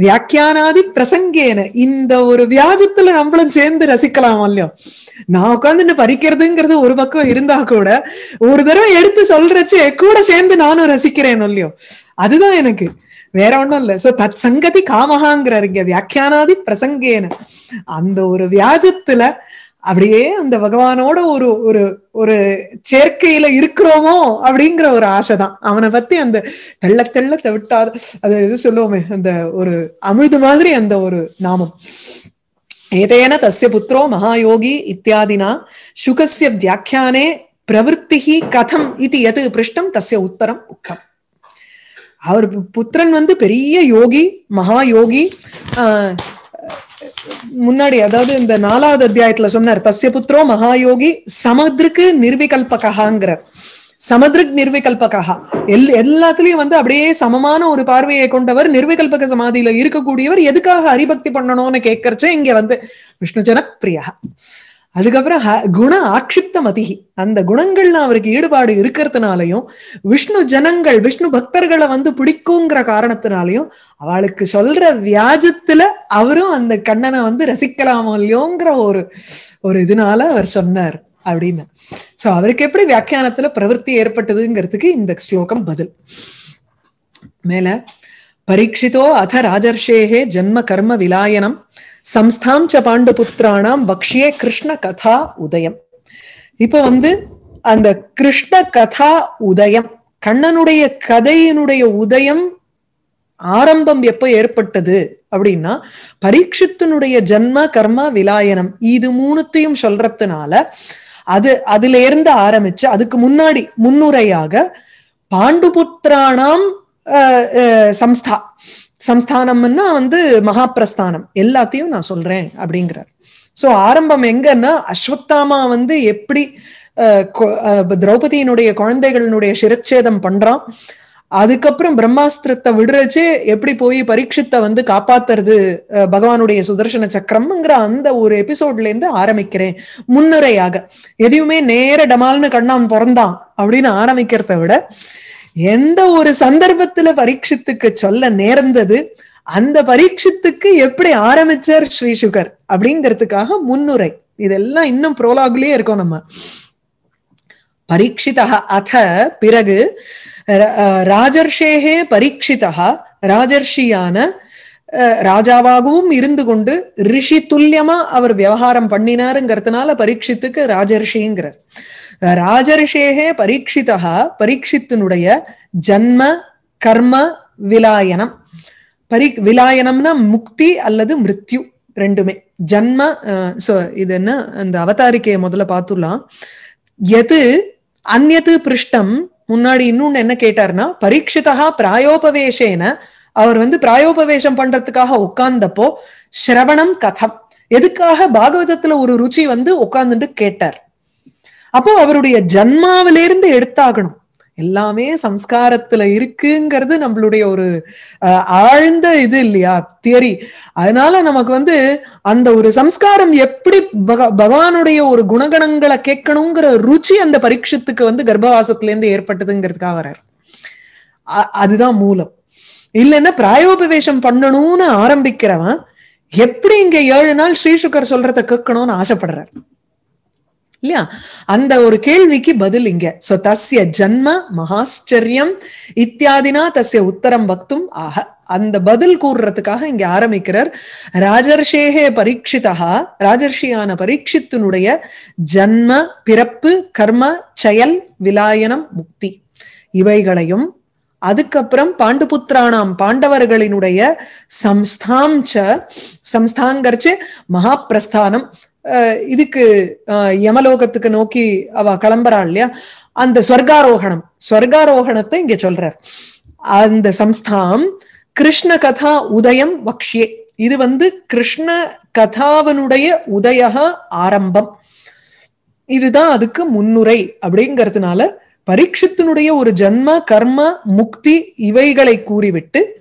வியாக்கியானாதி பிரசங்கேன. இந்த ஒரு வியாஜத்துல நம்மளும் சேர்ந்து ரசிக்கலாம் இல்லையோ? நான் உட்காந்து பறிக்கிறதுங்கிறது ஒரு பக்கம் இருந்தா கூட ஒரு தடவை எடுத்து சொல்றச்சே கூட சேர்ந்து நானும் ரசிக்கிறேன் இல்லையோ? அதுதான் எனக்கு. வேற ஒண்ணும் இல்ல. சோ தத் சங்கதி காமகாங்கிறார் இங்க. வியாக்கியானாதி பிரசங்கேன. அந்த ஒரு வியாஜத்துல அப்படியே அந்த பகவானோட ஒரு ஒரு ஒரு சேர்க்கையில இருக்கிறோமோ அப்படிங்கிற ஒரு ஆசைதான். அவனை பத்தி அந்த தெள்ள தெள்ள தவிட்டாத அது எது சொல்லுவோமே அந்த ஒரு அமிழ்து மாதிரி அந்த ஒரு நாமம். ஏதேன தஸ்ய புத்திரோ மகாயோகி இத்தியாதினா சுகசிய வியாக்கியானே பிரவருத்தி கதம் இது எது பிருஷ்டம் தஸ்ய உத்தரம் உத்தம் அவர் புத்திரன் வந்து பெரிய யோகி மகா யோகி ஆஹ் முன்னாடி அதாவது இந்த நாலாவது அத்தியாயத்துல சொன்னார் தசிய புத்திரோ மகாயோகி சமுத்திருக்கு நிர்விகல்பகாங்கிறார் சமத்ரிக் நிர்விகல்பகா எல் எல்லாத்துலயும் வந்து அப்படியே சமமான ஒரு பார்வையை கொண்டவர் நிர்விகல்பக சமாதியில இருக்கக்கூடியவர் எதுக்காக ஹரிபக்தி பண்ணணும்னு கேட்கறச்சே இங்க வந்து விஷ்ணுஜன பிரியா அதுக்கப்புறம் குண ஆக்ஷிப்த மதிகி அந்த குணங்கள்ல அவருக்கு ஈடுபாடு இருக்கிறதுனாலையும் விஷ்ணு ஜனங்கள் விஷ்ணு பக்தர்களை வந்து பிடிக்குங்கிற காரணத்தினாலையும் அவளுக்கு சொல்ற வியாஜத்துல அவரும் அந்த கண்ணனை வந்து ரசிக்கலாமோ இல்லையோங்கிற ஒரு ஒரு இதனால அவர் சொன்னார் அப்படின்னு. சோ அவருக்கு எப்படி வியாக்கியானத்துல பிரவருத்தி ஏற்பட்டதுங்கிறதுக்கு இந்த ஸ்லோகம் பதில். மேல பரீட்சிதோ அத ராஜர்ஷேகே ஜன்ம கர்ம விலாயனம். சம்ஸ்தாம் ச பாண்டுபுத்திராணாம் வக்ஷியே கிருஷ்ண கதா உதயம். இப்போ வந்து அந்த கிருஷ்ண கதா உதயம் கண்ணனுடைய கதையினுடைய உதயம் ஆரம்பம் எப்ப ஏற்பட்டது அப்படின்னா பரீட்சித்தினுடைய ஜன்ம கர்ம விலாயனம் இது மூணுத்தையும் சொல்றதுனால அது அதுல இருந்து ஆரம்பிச்சு அதுக்கு முன்னாடி முன்னுரையாக பாண்டுபுத்திராணாம் சம்ஸ்தா சம்ஸ்தானம்னா வந்து மகாபிரஸ்தானம் எல்லாத்தையும் நான் சொல்றேன் அப்படிங்கிறார். சோ ஆரம்பம் எங்கன்னா அஸ்வத்தாமா வந்து எப்படி திரௌபதியினுடைய குழந்தைகளினுடைய சிரச்சேதம் பண்றான். அதுக்கப்புறம் பிரம்மாஸ்திரத்தை விடுறச்சு எப்படி போய் பரீட்சித்த வந்து காப்பாத்துறது பகவானுடைய சுதர்சன சக்கரம்ங்கிற அந்த ஒரு எபிசோட்ல இருந்து ஆரம்பிக்கிறேன். முன்னுரையாக. எதையுமே நேர டமால்னு கண்ணான் பிறந்தான் அப்படின்னு ஆரம்பிக்கிறத விட எந்த ஒரு சந்தர்ப்பத்துல பரீட்சித்துக்கு சொல்ல நேர்ந்தது அந்த பரீட்சித்துக்கு எப்படி ஆரம்பிச்சார் ஸ்ரீ சுகர் அப்படிங்கிறதுக்காக முன்னுரை. இதெல்லாம் இன்னும் ப்ரோலாக்லயே இருக்கோம் நம்ம. பரீட்சிதா அத பிறகு ராஜர்ஷேகே பரீட்சிதா ராஜர்ஷியான ராஜாவாகவும் இருந்து கொண்டு ரிஷி துல்லியமா அவர் விவகாரம் பண்ணினாருங்கிறதுனால பரீட்சித்துக்கு ராஜர்ஷிங்கிறார். ராஜரிஷேகே பரீட்சிதா பரீட்சித்தினுடைய ஜன்ம கர்ம விலாயனம். பரி விலாயனம்னா முக்தி அல்லது மிருத்யு ரெண்டுமே. ஜன்ம சோ இது என்ன? அந்த அவதாரிக்கையை முதல்ல பார்த்துடலாம். எது அந்நது பிருஷ்டம் முன்னாடி இன்னொன்னு என்ன கேட்டார்னா பரீட்சிதா பிராயோபவேஷேன அவர் வந்து பிராயோபவேஷம் பண்றதுக்காக உட்கார்ந்தப்போ சிரவணம் கதம். எதுக்காக பாகவதத்துல ஒரு ருச்சி வந்து உட்கார்ந்துட்டு கேட்டார்? அப்போ அவருடைய ஜன்மாவிலிருந்து எடுத்தாகணும். எல்லாமே சம்ஸ்காரத்துல இருக்குங்கிறது நம்மளுடைய ஒரு ஆழ்ந்த இது இல்லையா? தியரி. அதனால நமக்கு வந்து அந்த ஒரு சம்ஸ்காரம் எப்படி பகவானுடைய ஒரு குணகணங்களை கேட்கணுங்கிற ருச்சி அந்த பரீட்சத்துக்கு வந்து கர்ப்பவாசத்துல இருந்து ஏற்பட்டதுங்கிறதுக்காக வர்றார் அதுதான் மூலம். இல்லைன்னா பிராயோபவேஷம் பண்ணணும்னு ஆரம்பிக்கிறவன் எப்படி இங்க ஏழு நாள் ஸ்ரீசுகர் சொல்றத கேட்கணும்னு ஆசைப்படுறாரு. இல்லையா? அந்த ஒரு கேள்விக்கு பதில் இங்க. சோ தஸ்ய ஜன்ம மகாச்சரியம் இத்தியாதினா தஸ்ய உத்தரம் பக்தும் ஆக அந்த பதில் கூறுறதுக்காக இங்க ஆரம்பிக்கிறார். ராஜர்ஷேகே பரீட்சிதா ராஜர்ஷியான பரீட்சித்தினுடைய ஜன்ம பிறப்பு கர்ம செயல் விலாயனம் முக்தி. இவைகளையும் அதுக்கப்புறம் பாண்டுபுத்திரானாம் பாண்டவர்களினுடைய சம்ஸ்தாம்ச சம்ஸ்தாங்கரிச்சு மகாபிரஸ்தானம் இதுக்கு யமலோகத்துக்கு நோக்கி அவ கிளம்புறாள் இல்லையா? அந்த ஸ்வர்காரோகணம். ஸ்வர்காரோகணத்தை இங்க சொல்றார். அந்த சம்ஸ்தாம் கிருஷ்ண கதா உதயம் வக்ஷியே. இது வந்து கிருஷ்ண கதாவனுடைய உதய ஆரம்பம். இதுதான் அதுக்கு முன்னுரை அப்படிங்கிறதுனால பரீட்சத்தினுடைய ஒரு ஜன்ம கர்ம முக்தி இவைகளை கூறிவிட்டு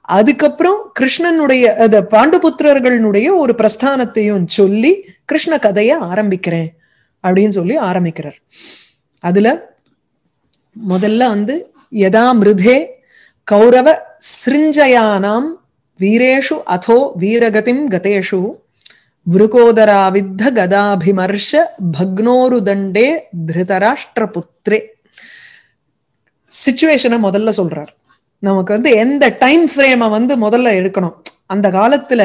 அதுக்கப்புறம் கிருஷ்ணனுடைய அத பாண்டுபுத்திரர்களுடைய ஒரு பிரஸ்தானத்தையும் சொல்லி கிருஷ்ண கதையை ஆரம்பிக்கிறேன் அப்படின்னு சொல்லி ஆரம்பிக்கிறார். அதுல முதல்ல வந்து யதா மிருதே கௌரவ சிருஞ்சயானாம் வீரேஷு அதோ வீரகதிம் கதேஷு விருகோதராவித்த கதாபிமர்ஷ பக்னோருதண்டே திருதராஷ்டிரபுத்திரே சுச்சுவேஷனை முதல்ல சொல்றார். நமக்கு வந்து எந்த டைம் ஃப்ரேமை வந்து முதல்ல எடுக்கணும்? அந்த காலத்துல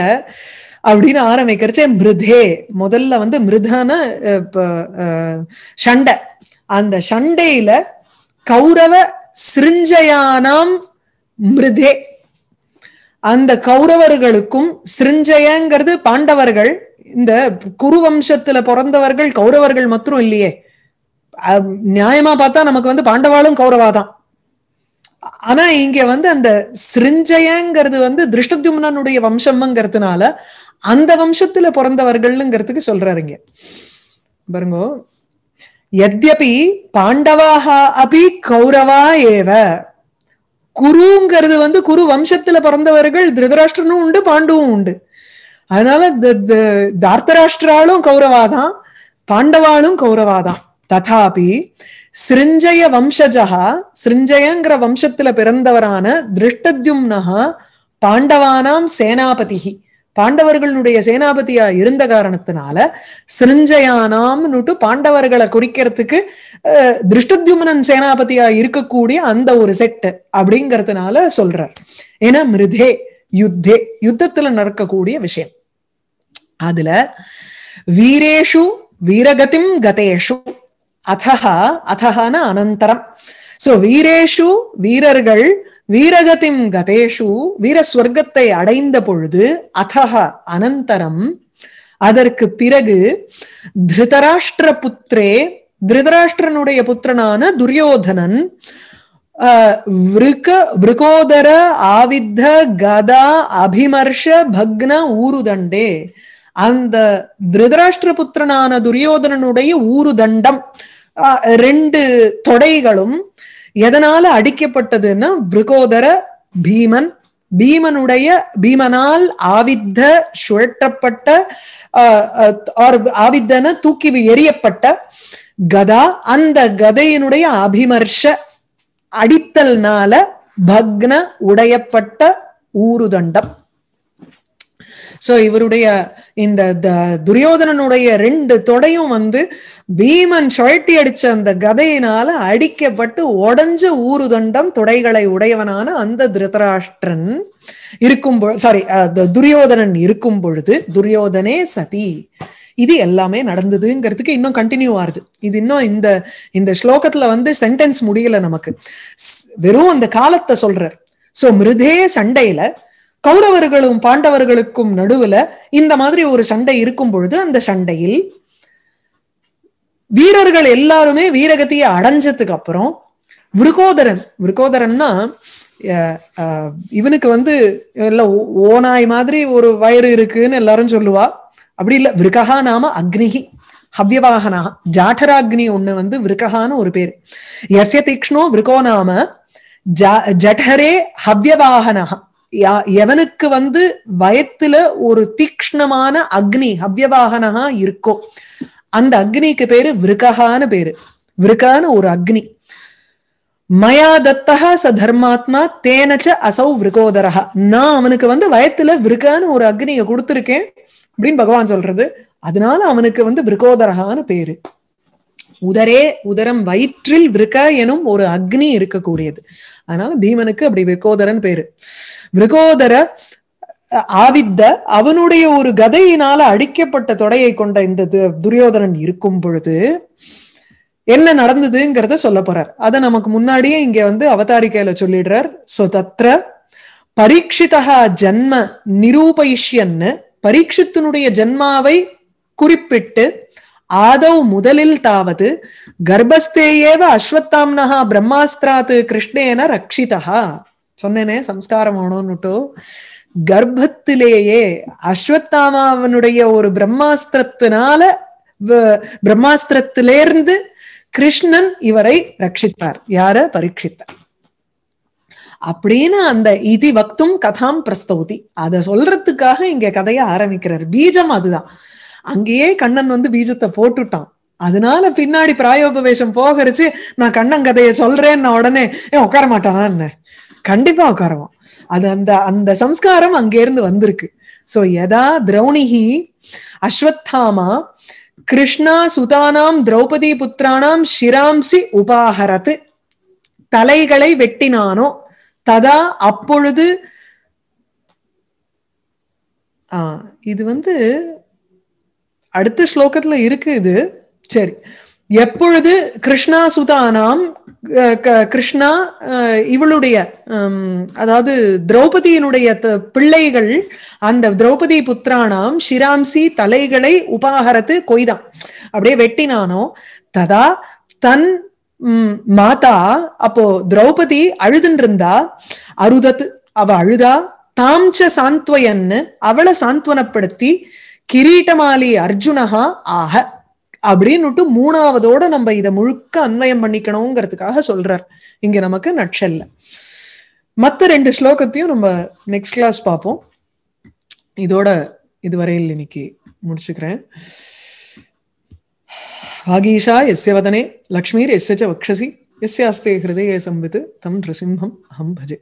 அப்படின்னு ஆரம்பிக்கிறச்சே மிருதே. முதல்ல வந்து மிருதான சண்டை. அந்த சண்டையில கௌரவ சிருஞ்சயானாம் மிருதே. அந்த கௌரவர்களுக்கும் சிருஞ்சயங்கிறது பாண்டவர்கள் இந்த குரு வம்சத்துல பிறந்தவர்கள் கௌரவர்கள் மாத்திரம் இல்லையே. நியாயமா பார்த்தா நமக்கு வந்து பாண்டவாளும் கௌரவாதான். ஆனா இங்க வந்து அந்த சிரிஞ்சயங்கிறது வந்து திருஷ்டத்யும்னனுடைய வம்சம்ங்கிறதுனால அந்த வம்சத்துல பிறந்தவர்கள்ங்கிறதுக்கு சொல்றாருங்க பாருங்க. எத்யபி பாண்டவாக அபி கௌரவா ஏவ. குருங்கிறது வந்து குரு வம்சத்துல பிறந்தவர்கள் திருதராஷ்டிரனும் உண்டு பாண்டுவும் உண்டு. அதனால தார்த்தராஷ்டிராலும் கௌரவாதான் பாண்டவாலும் கௌரவாதான். ததாபி சிருஞ்சய வம்சஜா சிருஞ்சயங்கிற வம்சத்துல பிறந்தவரான திருஷ்டத்யும்னஹா பாண்டவானாம் சேனாபதிகி பாண்டவர்களுடைய சேனாபதியா இருந்த காரணத்தினால சிருஞ்சயானாம்னுட்டு பாண்டவர்களை குறிக்கிறதுக்கு திருஷ்டத்யுமனன் சேனாபதியா இருக்கக்கூடிய அந்த ஒரு செட் அப்படிங்கிறதுனால சொல்றார். ஏன்னா மிருதே யுத்தே யுத்தத்துல நடக்கக்கூடிய விஷயம். அதுல வீரேஷு வீரகதிம் கதேஷு அதஹா அதஹான அனந்தரம். சோ வீரேஷு வீரர்கள் வீரகதிம் கதேஷு வீர ஸ்வர்க்கத்தை அடைந்த பொழுது அதஹ அனந்தரம். அதற்கு பிறகு திருதராஷ்டிர புத்திரே திருதராஷ்டிரனுடைய புத்திரனான துரியோதனன் விருக விருகோதர ஆவித்த கதா அபிமர்ஷ பக்ன ஊருதண்டே. அந்த திருதராஷ்டிர புத்திரனான துரியோதனனுடைய ஊருதண்டம் ரெண்டு தொடைகளும் எதனால அடிக்கப்பட்டதுன்னா விருகோதர பீமன் பீமனுடைய பீமனால் ஆவித்த சுழற்றப்பட்ட ஆவித்தன தூக்கி எரியப்பட்ட கதா அந்த கதையினுடைய அபிமர்ஷ அடித்தல்னால பக்ன உடையப்பட்ட ஊருதண்டம். சோ இவருடைய இந்த துரியோதனனுடைய ரெண்டு தொடையும் வந்து பீமன் சுழட்டி அடிச்ச அந்த கதையினால அடிக்கப்பட்டு உடஞ்ச ஊருதண்டம் தொடைகளை உடையவனான அந்த திருதராஷ்டிரன் இருக்கும் சாரி துரியோதனன் இருக்கும் பொழுது துரியோதனே சதி. இது எல்லாமே நடந்ததுங்கிறதுக்கு இன்னும் கண்டினியூ ஆகுது இது இன்னும் இந்த இந்த ஸ்லோகத்துல வந்து சென்டென்ஸ் முடியல நமக்கு. வெறும் அந்த காலத்தை சொல்றார். சோ மிருதே சண்டையில கௌரவர்களும் பாண்டவர்களுக்கும் நடுவுல இந்த மாதிரி ஒரு சண்டை இருக்கும் பொழுது அந்த சண்டையில் வீரர்கள் எல்லாருமே வீரகத்தியை அடைஞ்சதுக்கு அப்புறம் விருகோதரன் விருகோதரன்னா இவனுக்கு வந்து எல்லாம் ஓனாய் மாதிரி ஒரு வயிறு இருக்குன்னு எல்லாரும் சொல்லுவா. அப்படி இல்ல விருகஹா நாம அக்னிகி ஹவ்யவாகனா ஜாఠராக்னி ஒண்ணு வந்து விருகஹான்னு ஒரு பேர். எஸ்ய தீக்ஷ்ணோ விருகோ நாம ஜடரே ஹவ்யவாகனா எவனுக்கு வந்து வயத்துல ஒரு தீக்ஷ்ணமான அக்னி ஹவ்யவாகனகா இருக்கோ அந்த அக்னிக்கு பேரு விருகஹான்னு பேரு. விருகான்னு ஒரு அக்னி. மயா தத்தா ச தர்மாத்மா தேனச்ச அசௌ விருகோதரஹா. நான் அவனுக்கு வந்து வயத்துல விருகான்னு ஒரு அக்னியை கொடுத்துருக்கேன் அப்படின்னு பகவான் சொல்றது. அதனால அவனுக்கு வந்து விருகோதரகான்னு பேரு. உதரே உதரம் வயிற்றில் விருக எனும் ஒரு அக்னி இருக்கக்கூடியது. அதனால பீமனுக்கு அப்படி விருகோதரன் பேரு. விருகோதர ஆவித்த அவனுடைய ஒரு கதையினால அடிக்கப்பட்ட தொடையை கொண்ட இந்த துரியோதனன் இருக்கும் பொழுது என்ன நடந்ததுங்கிறத சொல்ல போறார். அதை நமக்கு முன்னாடியே இங்க வந்து அவதாரிக்கையில சொல்லிடுறார். சோ தத்ர பரீட்சிதா ஜன்ம நிரூபயிஷ்யன்னு பரீட்சித்தினுடைய ஜென்மாவை குறிப்பிட்டு ஆதௌ முதலில் தாவது கர்ப்பஸ்தேயேவ அஸ்வத்தாம்னஹா பிரம்மாஸ்திராத் கிருஷ்ணேன ரக்ஷிதா சொன்னேனே சம்ஸ்காரம் ஆனோன்னுட்டோ. கர்ப்பத்திலேயே அஸ்வத்தாமாவனுடைய ஒரு பிரம்மாஸ்திரத்தினால பிரம்மாஸ்திரத்திலேருந்து கிருஷ்ணன் இவரை ரட்சித்தார் யார? பரீட்சித்தார். அப்படின்னு அந்த இதி வக்தும் கதாம் பிரஸ்தௌதி. அத சொல்றதுக்காக இங்க கதையை ஆரம்பிக்கிறார். பீஜம் அதுதான். அங்கேயே கண்ணன் வந்து பீஜத்தை போட்டுட்டான். அதனால பின்னாடி பிராயோபவேஷம் போகரிச்சு நான் கண்ணன் கதையை சொல்றேன்னு உடனே ஏன் உட்கார மாட்டானா என்ன? கண்டிப்பா உட்காருவான். அது அந்த அந்த சம்ஸ்காரம் அங்கேருந்து வந்திருக்கு. சோ எதா திரௌணிகி அஸ்வத்தாமா கிருஷ்ணா சுதானாம் திரௌபதி புத்திரானாம் ஷிராம்சி உபாகரத்து தலைகளை வெட்டினானோ ததா அப்பொழுது ஆஹ் இது வந்து அடுத்த ஸ்லோகத்துல இருக்கு இது. சரி. எப்பொழுது கிருஷ்ணா சுதானாம் கிருஷ்ணா இவளுடைய அதாவது திரௌபதியினுடைய பிள்ளைகள் அந்த திரௌபதி புத்திரானாம் ஷிராம்சி தலைகளை உபாகரத்து கொய்தான். அப்படியே வெட்டினானோ ததா தன் மாதா அப்போ திரௌபதி அழுதுன்னு இருந்தா அருதத்து அவ அழுதா தாம்ச சாந்த்வயன்னு அவளை சாந்த்வனப்படுத்தி கிரீட்டமாலி அர்ஜுனஹா ஆக அப்படின்னுட்டு மூணாவதோட நம்ம இதை முழுக்க அன்வயம் பண்ணிக்கணுங்கிறதுக்காக சொல்றார். இங்க நமக்கு நட்சல்ல. மத்த ரெண்டு ஸ்லோகத்தையும் நம்ம நெக்ஸ்ட் கிளாஸ் பார்ப்போம். இதோட இதுவரையில் இன்னைக்கு முடிச்சுக்கிறேன். வாகீஷா எஸ்ய வதனே லக்ஷ்மீர் எஸ்ய வக்ஷசி எஸ்யாஸ்தே ஹிருதய சம்பித்து தம் நிருசிம்ஹம் அஹம் பஜே.